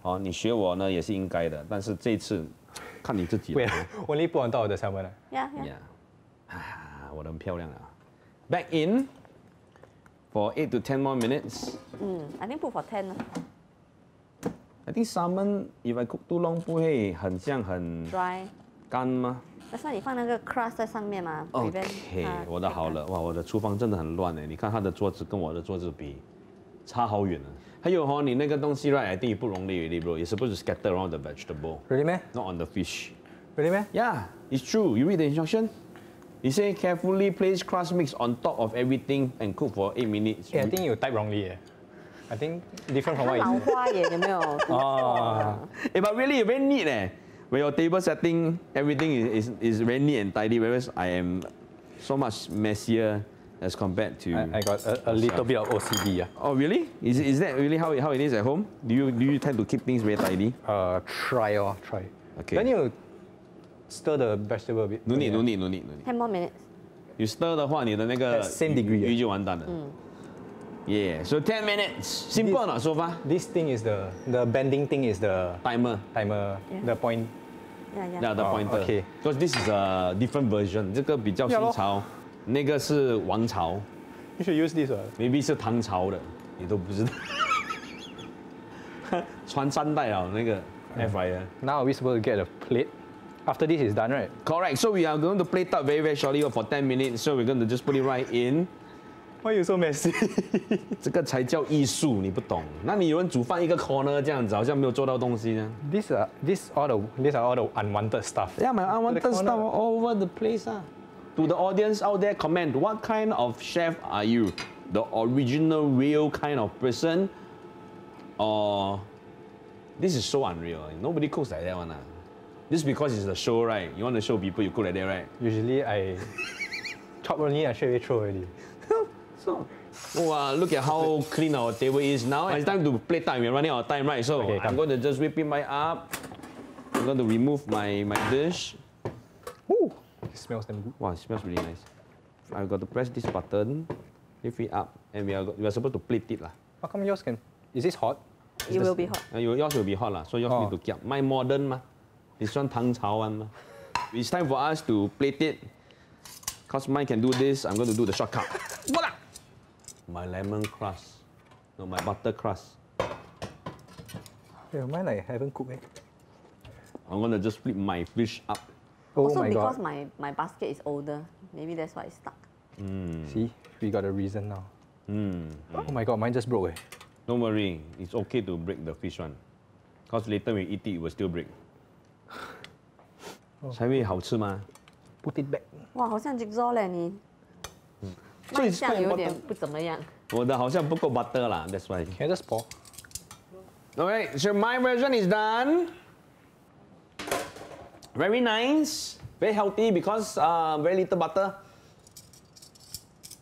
哦，你学我呢也是应该的，但是这次看你自己了。Wait, only put on top of the salmon. ah? Yeah, yeah. Yeah. 啊，我的很漂亮啊。Back in for eight to ten more minutes. 嗯，I think put for ten 啦 I think salmon if I cook too long 不会很像很，dry。干吗但是你放那个 crust 在上面嘛，prevent？OK，它我的好了，哇，我的厨房真的很乱哎，你看他的桌子跟我的桌子比，差好远啊。还有哈、你那个东西 right，I think 也不容易 really bro. You're supposed to scatter around the vegetable, Really, man? not on the fish. Really, man? Yeah, it's true. You read the instruction. He say carefully place crust mix on top of everything and cook for 8 minutes. Yeah, I think you type wrongly. Yeah. I think different from what you said. oh. eh, but really, very neat. Eh. When your table setting, everything is, is, is very neat and tidy, whereas I am so much messier as compared to... I, I got a, a little bit of OCD. Yeah. Oh, really? Is, is that really how it, how it is at home? Do you, do you tend to keep things very tidy? Uh, try or try. Okay. Then you stir the vegetable a bit. No need, Yeah. no need, no need, no need. Ten more minutes. You stir 的话，你的那个 At same degree, 鱼 eh? 就完蛋了。Yeah, so 10 minutes. Simple or not so far? This thing is the the bending thing is the Timer. timer, Yeah. the point. Yeah, yeah. Yeah, the Oh, pointer. okay. Because this is a different version. 这个比较新 Yeah 咯潮，那个是王朝 You should use this one. ，maybe 是唐朝的，你都不知道。穿三代啊，那个 air fryer。 Now are we supposed to get a plate? After this is done, right? Correct. So we are going to plate up very very shortly for 10 minutes. So we're going to just put it right in. Why you so messy? 这个才叫艺术，你不懂。那你有人煮饭一个 corner 这样子，好像没有做到东西呢。 these are these all the these are all the unwanted stuff. Yeah, my unwanted corner. stuff all over the place. Ah. To the audience out there, comment what kind of chef are you? The original, real kind of person? Or this is so unreal. Nobody cooks like that one. Ah. This is because it's a show, right? You want to show people you cook like that, right? Usually I chop only and straight away throw already. So, wow, look at how clean our table is now. It's time to play time. We're running out of time, right? So Okay, I'm going to just whip it my up. I'm going to remove my, my dish. Ooh, it smells damn good. Wow, it smells really nice. I've got to press this button, lift it up, and we are, we are supposed to plate it. lah. How come yours can? Is this hot? It will be hot. Uh, your- yours will be hot, lah, so yours Oh. need to kiap. My modern, ma. This one Tang Chao one. It's time for us to plate it. Because mine can do this, I'm going to do the shortcut. Voila! My lemon crust. No, my butter crust. Yeah, mine I haven't cooked. Eh. I'm going to just flip my fish up. Oh also my because god. my, my basket is older. Maybe that's why it's stuck. See, we got a reason now. Hmm. Oh my god, mine just broke. Eh. Don't worry, it's okay to break the fish one. Because later when you eat it, it will still break. 才会好吃吗？ Put it back. 哇，好像 jigsaw 嘞你。卖所以是相有 butter 点不怎么样。我的好像不够 butter 啦，that's why. Can I just pour? Alright, so my version is done. Very nice, very healthy because uh, very little butter.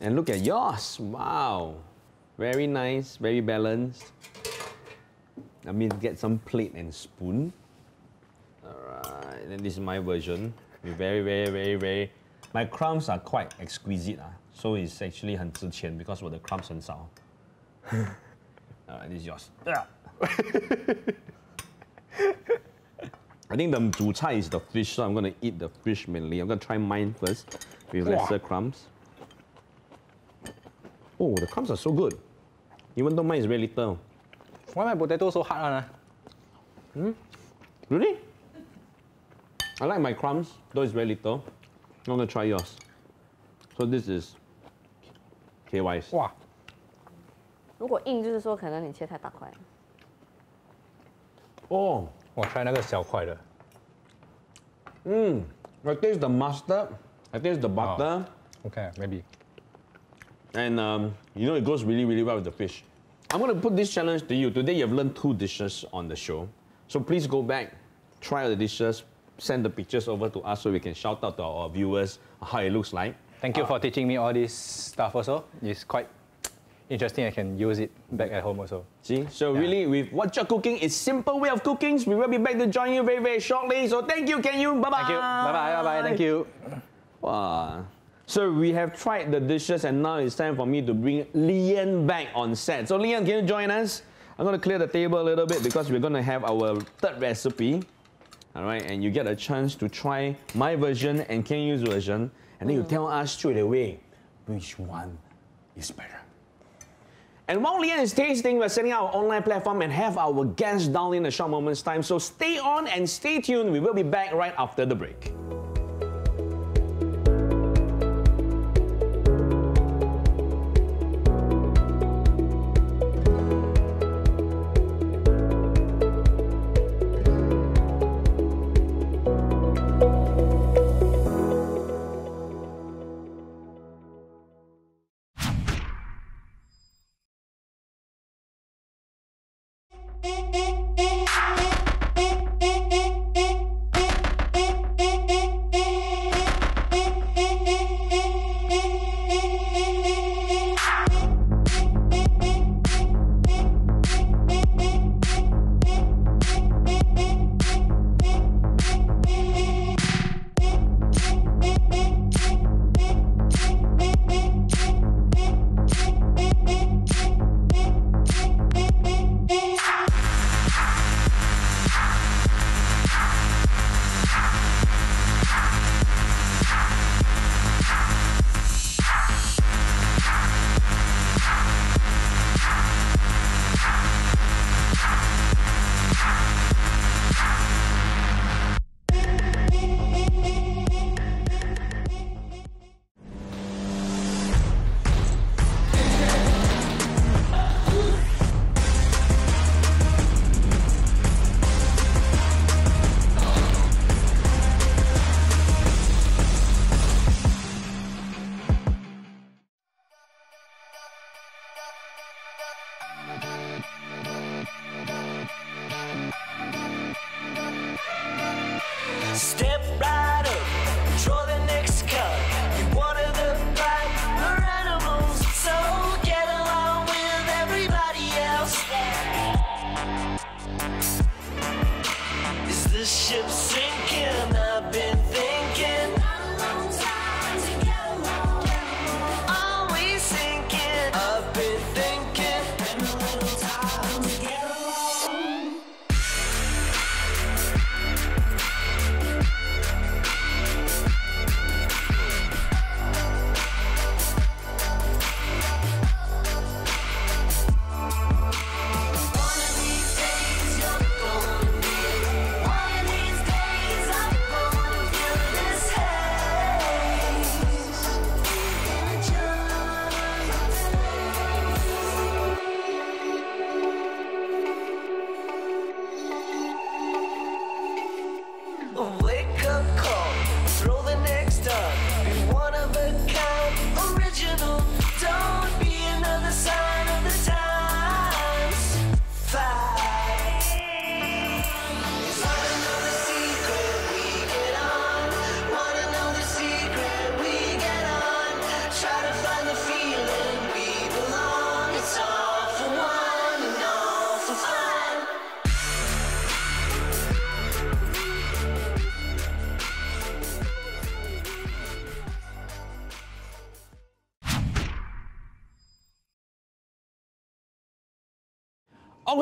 And look at yours, wow. Very nice, very balanced. Let me get some plate and spoon. Alright, then this is my version. Very, very, very, very. My crumbs are quite exquisite, ah. so it's actually 很值钱 because 我的 crumbs 很少。Alright, this is yours. I think the 主菜 is the fish, so I'm gonna eat the fish mainly. I'm gonna try mine first with lesser crumbs. Oh, the crumbs are so good. Even though mine is very little. Why my potato so hard? One, Really? I like my crumbs, though it's very little. I'm gonna try yours. So this is KY's. 哇，如果硬就是说可能你切太大块。 Oh, 我 try 那个小块的。 I taste the mustard. I taste the butter. Okay, maybe. And um, you know, it goes really, really well with the fish. I'm going to put this challenge to you. Today, you've learned two dishes on the show. So please go back, try the dishes, send the pictures over to us so we can shout out to our viewers how it looks like. Thank you uh, for teaching me all this stuff also. It's quite interesting. I can use it back at home also. See? So really, with what you're cooking is simple way of cooking. We will be back to join you very, very shortly. So thank you, Kean Yew. Bye-bye. Thank you. Bye bye. Bye bye. Thank you. Wow. So we have tried the dishes and now it's time for me to bring Liyan back on set. So Liyan, can you join us? I'm going to clear the table a little bit because we're going to have our third recipe. All right, and you get a chance to try my version and Kean Yew's version. And then you tell us straight away which one is better. And while Liyan is tasting, we're setting our online platform and have our guests down in a short moment's time. So stay on and stay tuned. We will be back right after the break.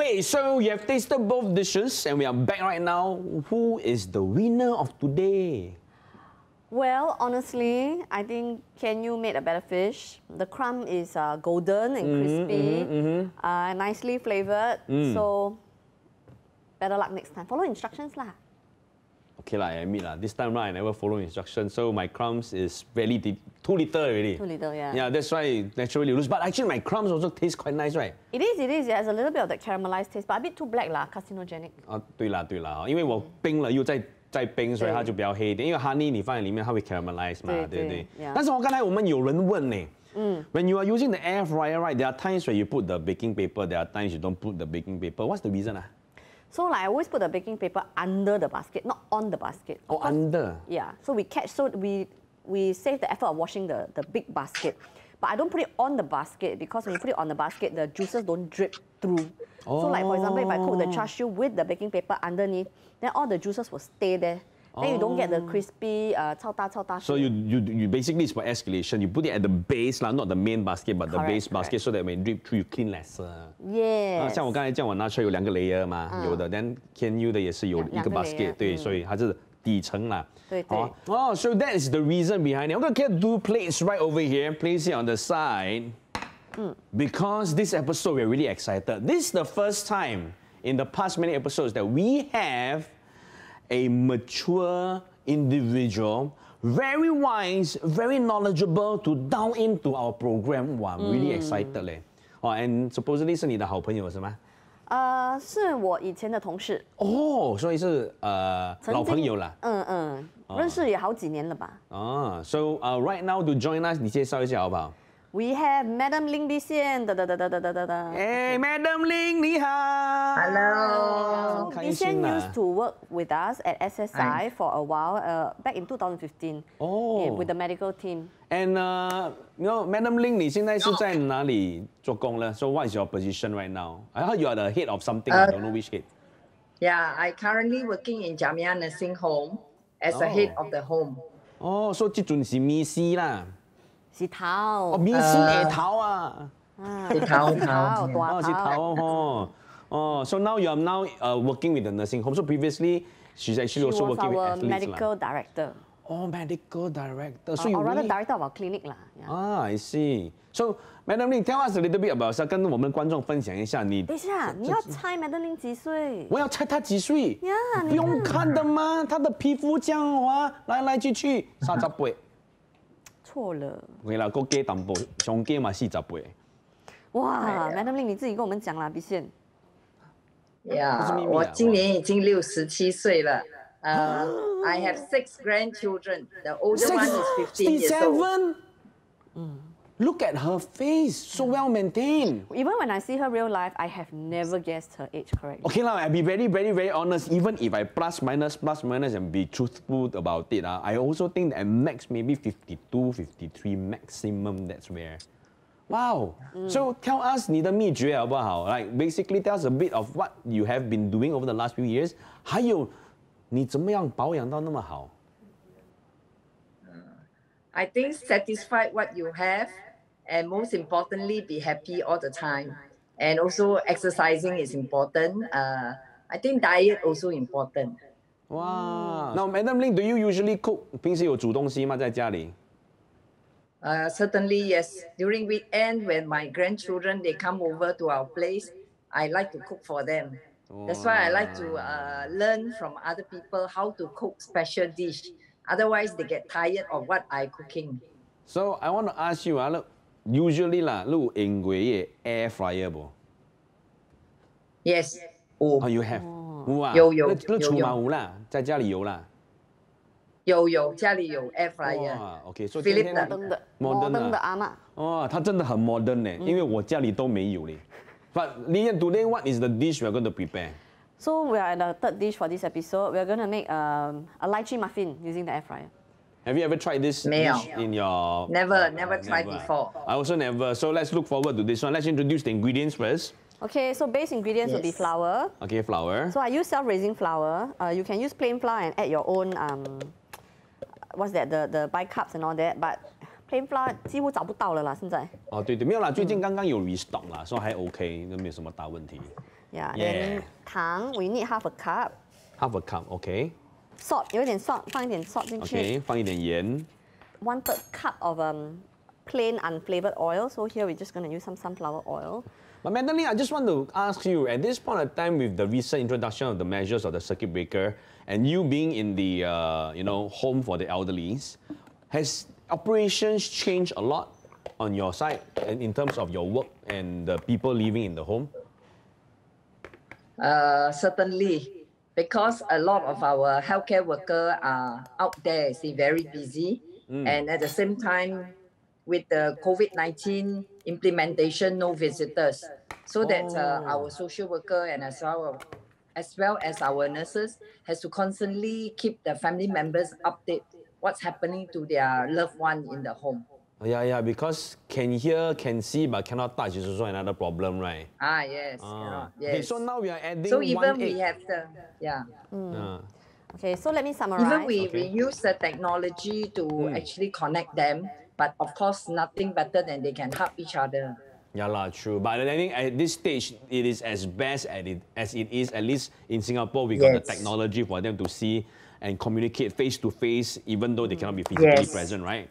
Okay, so you have tasted both dishes and we are back right now. Who is the winner of today? Well, honestly, I think Kean Yew made a better fish. The crumb is uh, golden and crispy, Uh, nicely flavored. So, better luck next time. Follow instructions lah Okay lah, I admit lah. This time round I never follow instructions, so my crumbs is very li- too little already. Too little, yeah. Yeah, that's why naturally lose. But actually my crumbs also taste quite nice, right? It is, it is. It has a little bit of that caramelized taste, but a bit too black lah, carcinogenic. 啊，对啦对啦，因为我冰了又再再冰，所以它就比较黑一点。因为 honey 你放在里面，它会 caramelize 嘛，对对不对对？yeah 但是我刚才我们有人问呢，嗯，When you are using the air fryer, right? There are times where you put the baking paper, there are times you don't put the baking paper. What's the reason ah? So like I always put the baking paper under the basket, not on the basket. Oh, under. Yeah. So we catch. So we we save the effort of washing the the big basket, but I don't put it on the basket because when you put it on the basket, the juices don't drip through. Oh. So like for example, if I cook the char siu with the baking paper underneath, then all the juices will stay there. Then you don't get the crispy uh, 超大超大 So you, you you basically it's for escalation. You put it at the base lah, not the main basket, but the Correct, base basket, correct. so that when it drip through, you clean lesser. 啊， Yes. 像我刚才讲，我拿出来有两个 layer 嘛，有的，then Can U 的也是有一个两两个 basket， layer，对，嗯所以它是底层啦。对对好啊哦，so that is the reason behind it. I'm gonna get two plates right over here, place it on the side. Because this episode we're really excited. This is the first time in the past many episodes that we have a mature individual, very wise, very knowledgeable to down into our program. Wow, I'm really excited 嘞。哦，and supposedly 是你的好朋友是吗？呃，是我以前的同事，哦，所以是呃老朋友了。嗯嗯，认识也好几年了吧。啊，so uh, right now to join us，你介绍一下好不好？We have Madam Ling Bee Sian. Da, da, da, da, da, da, da. Hey, Madam Ling, ni. Hello. Dixian used ah. to work with us at SSI Hi. for a while, uh, back in 2015. Oh. With the medical team. And uh, you know, Madam Ling, 你现在是在哪里做工呢？So what is your position right now? I heard you are the head of something. Uh, I don't know which head. Yeah, I currently working in Jamiyah Nursing Home as oh. a head of the home. Oh, so 即阵是 Miss 啦。是頭，哦，咪師下頭啊！是頭頭頭，哦，是大頭。頭哦。哦，so now you are now uh, working with the nursing home. So previously, she's actually She also was working with athletes lah. medical director, Oh, medical director. So or, you or rather really... director of our clinic lah. Yeah. Ah, I see. So, Madam Ling, tell us a little bit about yourself. 跟我们观众分享一下你。等一下，你要猜 Madam Ling 几岁？我要猜她几岁？呀你不用看看的吗？她的皮肤这样滑，来来去去，三十八。错了。喂啦，国加淡薄，上加嘛四十倍。哇，Madam Ling 你自己跟我们讲啦，碧线。呀。Yeah，我今年已经六十七岁了。呃、i have six grandchildren. The older one is fifteen years old. Sixty-seven. Look at her face, so well maintained. Even when I see her real life, I have never guessed her age correctly. Okay lah, I'll be very, very, very honest. Even if I plus minus, plus minus and be truthful about it, ah, I also think that at max maybe 52, 53 maximum. That's where. Wow. So tell us 你的秘诀好不好? Like basically tell us a bit of what you have been doing over the last few years. 还有你怎么样保养到那么好? I think satisfied what you have, and most importantly, be happy all the time. And also exercising is important. Uh, I think diet also important. 哇 Now, Madam Ling, do you usually cook? 平时有煮东西吗？在家里？ Uh, certainly, yes. During weekend, when my grandchildren they come over to our place, I like to cook for them. That's why I like to uh, learn from other people how to cook special dish. Otherwise, they get tired of what I cooking. So I want to ask you 啊 usually lah, Lu Eng Gui air fryer bo. Yes, oh, oh you have，有啊。有有。那那厨房有啦，在家里有啦。有有，家里有 air fryer。哇，OK，所以今天 oh, modern 的 modern 的阿娜。哦，她真的很 modern 呢，因为我家里都没有嘞。But oh, mm. Liyan, today what is the dish we are going to prepare? So we are at the third dish for this episode. We are going to make um, a lychee muffin using the air fryer. Have you ever tried this没有 dish in your? Never, never tried never. before. I also never. So let's look forward to this one. Let's introduce the ingredients first. Okay, so base ingredients will be Yes. flour. Okay, flour. So I use self-raising flour. Uh, you can use plain flour and add your own um, what's that the the bicarb and all that. But plain flour 几乎找不到了啦，现在。哦，对对，没有啦，最近刚刚有 restock 啦，所以还 OK，都没有什么大问题。 Yeah. Yeah. Then 糖 we need half a cup. Half a cup, OK。 Salt 有一点 salt，放一点 salt 进去。 OK，放一点盐。 One third cup of um, plain unflavored oil. So here we're just going to use some sunflower oil. But Madeline, I just want to ask you, at this point of time, with the recent introduction of the measures of the circuit breaker, and you being in the uh, you know home for the elderlies, has operations changed a lot on your side in in terms of your work and the people living in the home? Uh, certainly, because a lot of our healthcare worker are out there, see, very busy, and at the same time, with the COVID nineteen implementation, no visitors, so that uh, our social worker and as well as well as our nurses has to constantly keep the family members update what's happening to their loved one in the home. Yeah, yeah, because can hear, can see, but cannot touch is also another problem, right? Ah, yes, Ah. cannot, Okay, so now we are adding So one even egg. we have the yeah. Ah. Okay, so let me summarize. even we, we use the technology to actually connect them but of course nothing better than they can help each other Yeah lah, true. But I think at this stage, it is as best as it, as it is, at least in Singapore, we got the technology for them to see and communicate face to face, even though they cannot be physically Yes. present, right?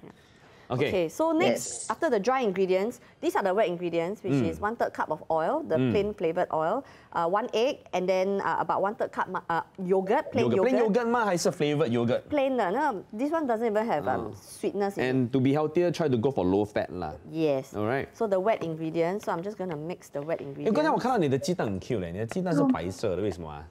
Okay. Okay, so next, Yes. after the dry ingredients, these are the wet ingredients, which Mm. is one third cup of oil, the plain flavored oil, uh, one egg, and then uh, about one third cup ma- uh, yogurt, plain Yogurt. yogurt. Plain yogurt 吗？还是 flavored yogurt? Plain 的，那 this one doesn't even have um, sweetness in it. And to be healthier, try to go for low fat 啦。 Yes. Alright. So the wet ingredients, so I'm just gonna mix the wet 哎， ingredients. 刚才我看到你的鸡蛋很 Q 嘞，你的鸡蛋是白色的，为什么啊？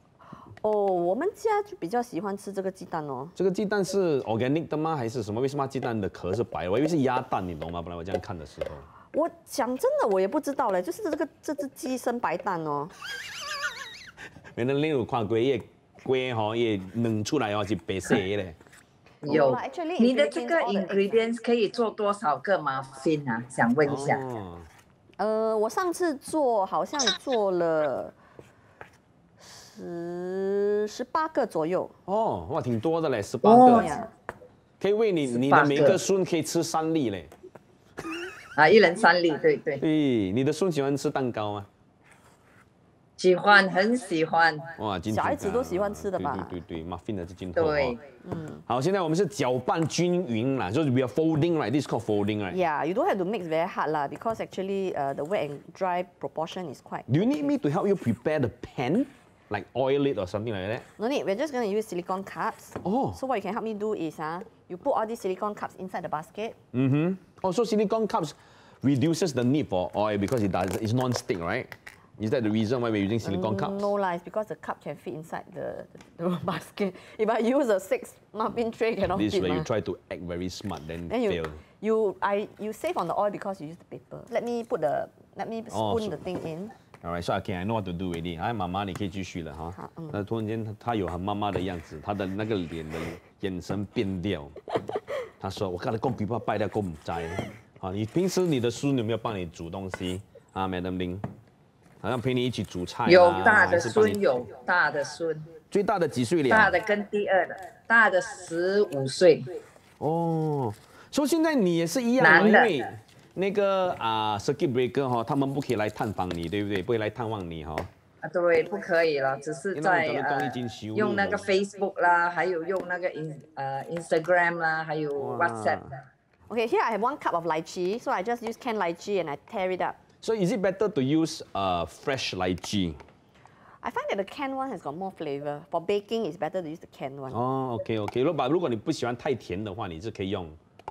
哦，我们家就比较喜欢吃这个鸡蛋哦。这个鸡蛋是 organic 的吗？还是什么？为什么它鸡蛋的壳是白的？我以为是鸭蛋，你懂吗？本来我这样看的时候。我讲真的，我也不知道嘞，就是这个这只鸡生白蛋哦。原来你有看过伊个龟吼，伊嫩出来哦是白色的嘞。有你的这个 ingredients 可以做多少个 muffin 啊？想问一下。哦，呃，我上次做好像做了十十八个左右。哦，哇，挺多的嘞，十八哦个，呀可以喂你你的每个个孙可以吃三粒嘞。啊，一人三粒，对对，对，你的孙喜欢吃蛋糕吗？喜欢，很喜欢。哇，小孩子都喜欢吃的吧对对对对，muffin 的是今天。对，嗯好，现在我们是搅拌均匀啦，就是 we are folding right，this is called folding right。Yeah, you don't have to mix very hard lah because actually uh, the wet and dry proportion is quite. Do you need me to help you prepare the pan, like oil it or something like that? No need, we're just going to use silicone cups. Oh. So what you can help me do is uh, you put all these silicone cups inside the basket. mm-hmm Also, silicone cups reduces the need for oil because it does it's non-stick, right? Is that the reason why we're using silicone cups? No lah, it's because the cup can fit inside the, the, the basket. If I use a six muffin tray, cannot This fit way you try to act very smart, then, Then you, fail. you, I, you save on the oil because you use the paper. Let me put the, let me Oh, spoon so- the thing in. Alright, so I can I know what to do already. 哎，妈妈，你可以继续了哈好。嗯那突然间，她她有很妈妈的样子，他的那个脸的眼神变掉。他说：“我刚才讲比爸拜掉，供唔知。”好，你平时你的孙有没有帮你煮东西啊，Madam Lin？好像陪你一起煮菜、啊。有大的孙，有大的孙，最大的几岁了？大的跟第二的，大的十五岁，哦，所以现在你也是一样，男的因为那个啊、circuit breaker 哈、他们不可以来探访你，对不对？不会来探望你哈、啊，对，不可以了，只是在用那个 Facebook 啦，还有用那个 in 呃 Instagram 啦，还有 WhatsApp。Okay, here I have one cup of lychee, so I just use canned lychee and I tear it up. So is it better to use uh, fresh lychee? I find that the canned one has got more flavor. For baking, it's better to use the canned one. 哦，OK OK，如果如果你不喜欢太甜的话，你是可以用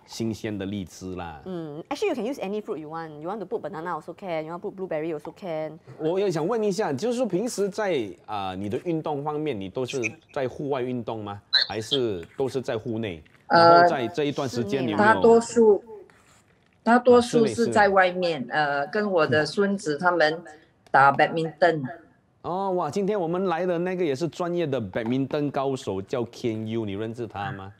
新鲜的荔枝啦。Mm, Actually, you can use any fruit you want. You want to put banana also can. You want to put blueberry also can. 我也想问一下，就是说平时在啊、你的运动方面，你都是在户外运动吗？还是都是在户内？然后呃在这一段时间，里面大？多数，大多数是在外面，呃，跟我的孙子他们打 badminton。哦哇，今天我们来的那个也是专业的 badminton 高手，叫 Ken Yu，你认识他吗？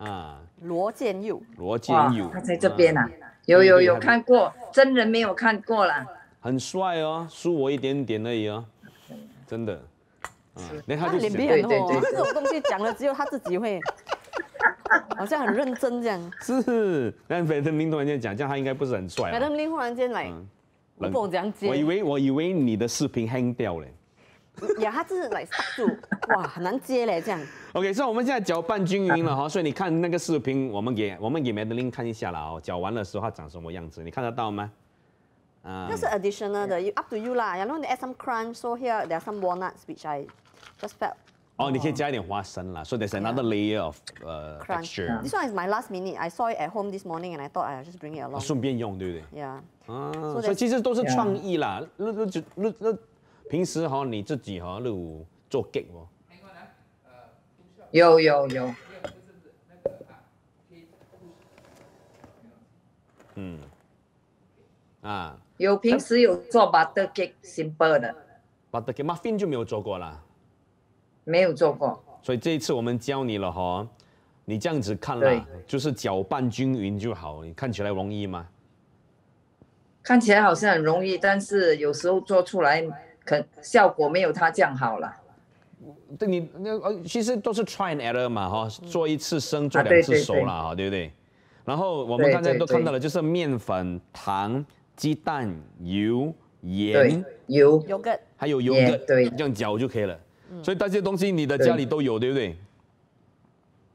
啊，罗建佑。罗建佑他在这边啊，有有有看过，真人没有看过啦。很帅哦，输我一点点而已哦，真的。啊，那他他就想脸皮很厚哦，对对对这种东西讲了只有他自己会，好像很认真这样。是，但 Madam Lin 突然间讲，这样他应该不是很帅、啊。Madam Lin 忽然间来，我不懂怎样接。我以为我以为你的视频 hang 掉了。呀，它就是来住，哇，很难接嘞，这样。OK，所以我们现在搅拌均匀了哈，所以你看那个视频，我们给我们给 Madeline 看一下了哦，搅完的时候它长什么样子，你看得到吗？啊这是 additional 的，you up to you 啦。然后你 add some crunch, so here there are some walnuts which I just felt 哦，你可以加一点花生啦，so there's another layer of 呃 crunch. texture，This one is my last minute. I saw it at home this morning and I thought I'll just bring it along. 顺便用，对不对？Yeah. 啊所以其实都是创意啦。那那就那那平时哈你自己哈有做 cake 哦，有有有，啊有平时有做 butter cake simple 的，，butter cake muffin 就没有做过啦。没有做过。所以这一次我们教你了哈，你这样子看了，就是搅拌均匀就好。你看起来容易吗？看起来好像很容易，但是有时候做出来可效果没有他这样好了。对你那呃，其实都是 try and error 嘛哈，做一次生，做啊两次熟了哈，对不对？然后我们对刚才都看到了，就是面粉、糖、鸡蛋、油、对盐，，油 Yogurt. 还有油的，盐对这样搅就可以了。嗯所以这些东西你的家里都有，对不对？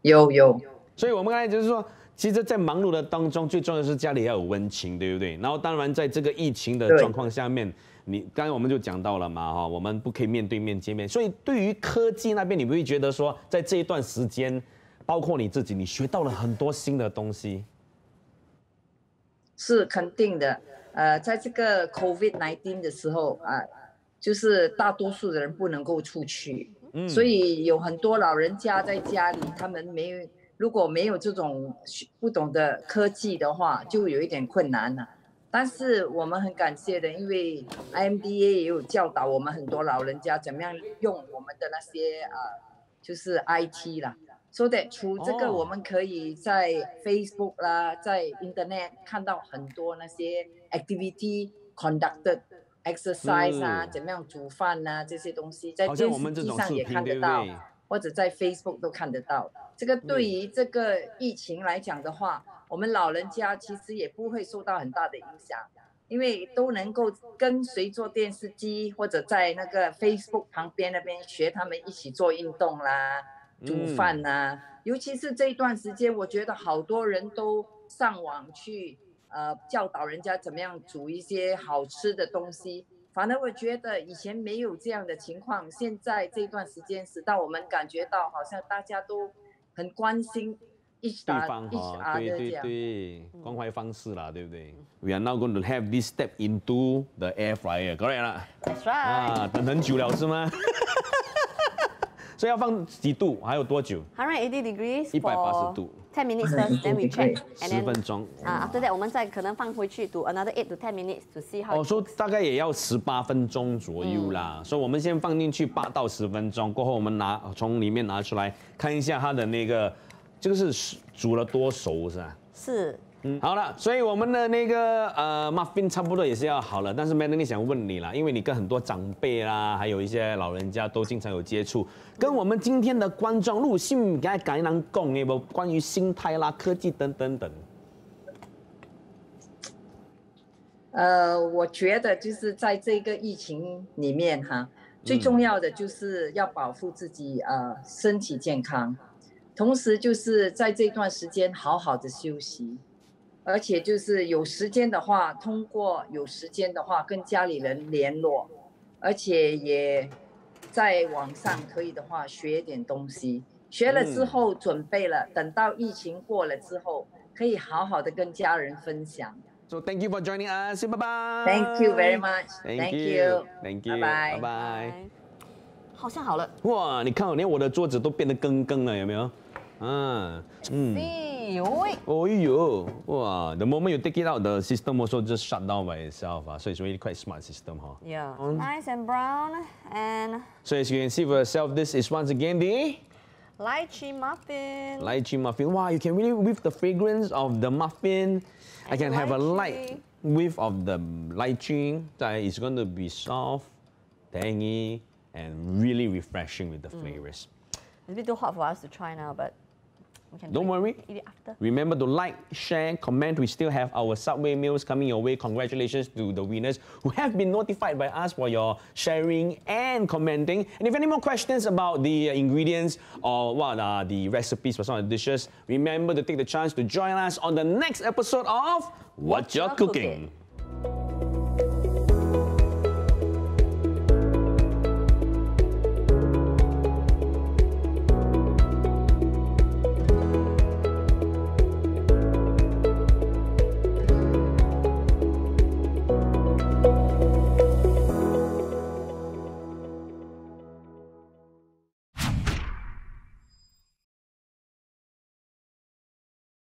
有有，所以我们刚才就是说，其实，在忙碌的当中，最重要的是家里要有温情，对不对？然后，当然，在这个疫情的对状况下面，你刚才我们就讲到了嘛，哈，我们不可以面对面见面，所以对于科技那边，你不会觉得说，在这一段时间，包括你自己，你学到了很多新的东西。是肯定的。呃，在这个 COVID 19的时候啊、就是大多数的人不能够出去，嗯所以有很多老人家在家里，他们没有如果没有这种不懂的科技的话，就有一点困难了。但是我们很感谢的，因为 IMDA 也有教导我们很多老人家怎么样用我们的那些呃，就是 IT 啦。So that 除这个，哦我们可以在 Facebook 啦，在 Internet 看到很多那些 activity conducted exercise 啊，是怎么样煮饭啊这些东西，在电视机上也看得到，或者在 Facebook 都看得到。这个对于这个疫情来讲的话，我们老人家其实也不会受到很大的影响，因为都能够跟随做电视机，或者在那个 Facebook 旁边那边学他们一起做运动啦、煮饭呐、尤其是这一段时间，我觉得好多人都上网去呃教导人家怎么样煮一些好吃的东西。反而我觉得以前没有这样的情况，现在这段时间使到我们感觉到好像大家都很关心 each 对方哈，对对。对，关怀方式啦，对不对？We are now going to have this step into the air fryer, correct 啦？That's right. 啊，等很久了是吗？所以要放几度？还有多久？180 degrees 180 for 度10 minutes first, then we check. 十分钟。啊，after that 我们再可能放回去 to another eight to ten minutes to see how. 哦，it 说.大概也要十八分钟左右啦，所以我们先放进去八到十分钟，过后我们拿从里面拿出来看一下它的那个，这个是煮了多熟是吧？是嗯，好了，所以我们的那个呃 muffin 差不多也是要好了，但是 Melody 想问你啦，因为你跟很多长辈啦，还有一些老人家都经常有接触，跟我们今天的观众陆续该该能讲有没有关于心态啦、科技等等等。呃，我觉得就是在这个疫情里面哈，最重要的就是要保护自己呃身体健康，同时就是在这段时间好好的休息，而且就是有时间的话，通过有时间的话跟家里人联络，而且也在网上可以的话学一点东西，学了之嗯后准备了，等到疫情过了之后，可以好好的跟家人分享。So thank you for joining us. Bye bye. Thank you very much. Thank you. Thank you. 拜拜拜拜。好像好了。哇，你看，连我的桌子都变得更更了，有没有？Ah. See. Oh, yo. Wow. The moment you take it out, the system also just shut down by itself. Uh. So it's really quite smart system. Huh? Yeah. Um. Nice and brown. and. So as you can see for yourself, this is once again the... Lychee muffin. Lychee muffin. Wow, you can really whiff the fragrance of the muffin. And I can have a light whiff of the lychee. It's going to be soft, tangy, and really refreshing with the mm. flavors. It's a bit too hot for us to try now, but don't worry. Eat it after. Remember to like, share, comment. We still have our Subway meals coming your way. Congratulations to the winners who have been notified by us for your sharing and commenting. And if any more questions about the uh, ingredients or what are the recipes for some of the dishes, remember to take the chance to join us on the next episode of What, You're. Cooking.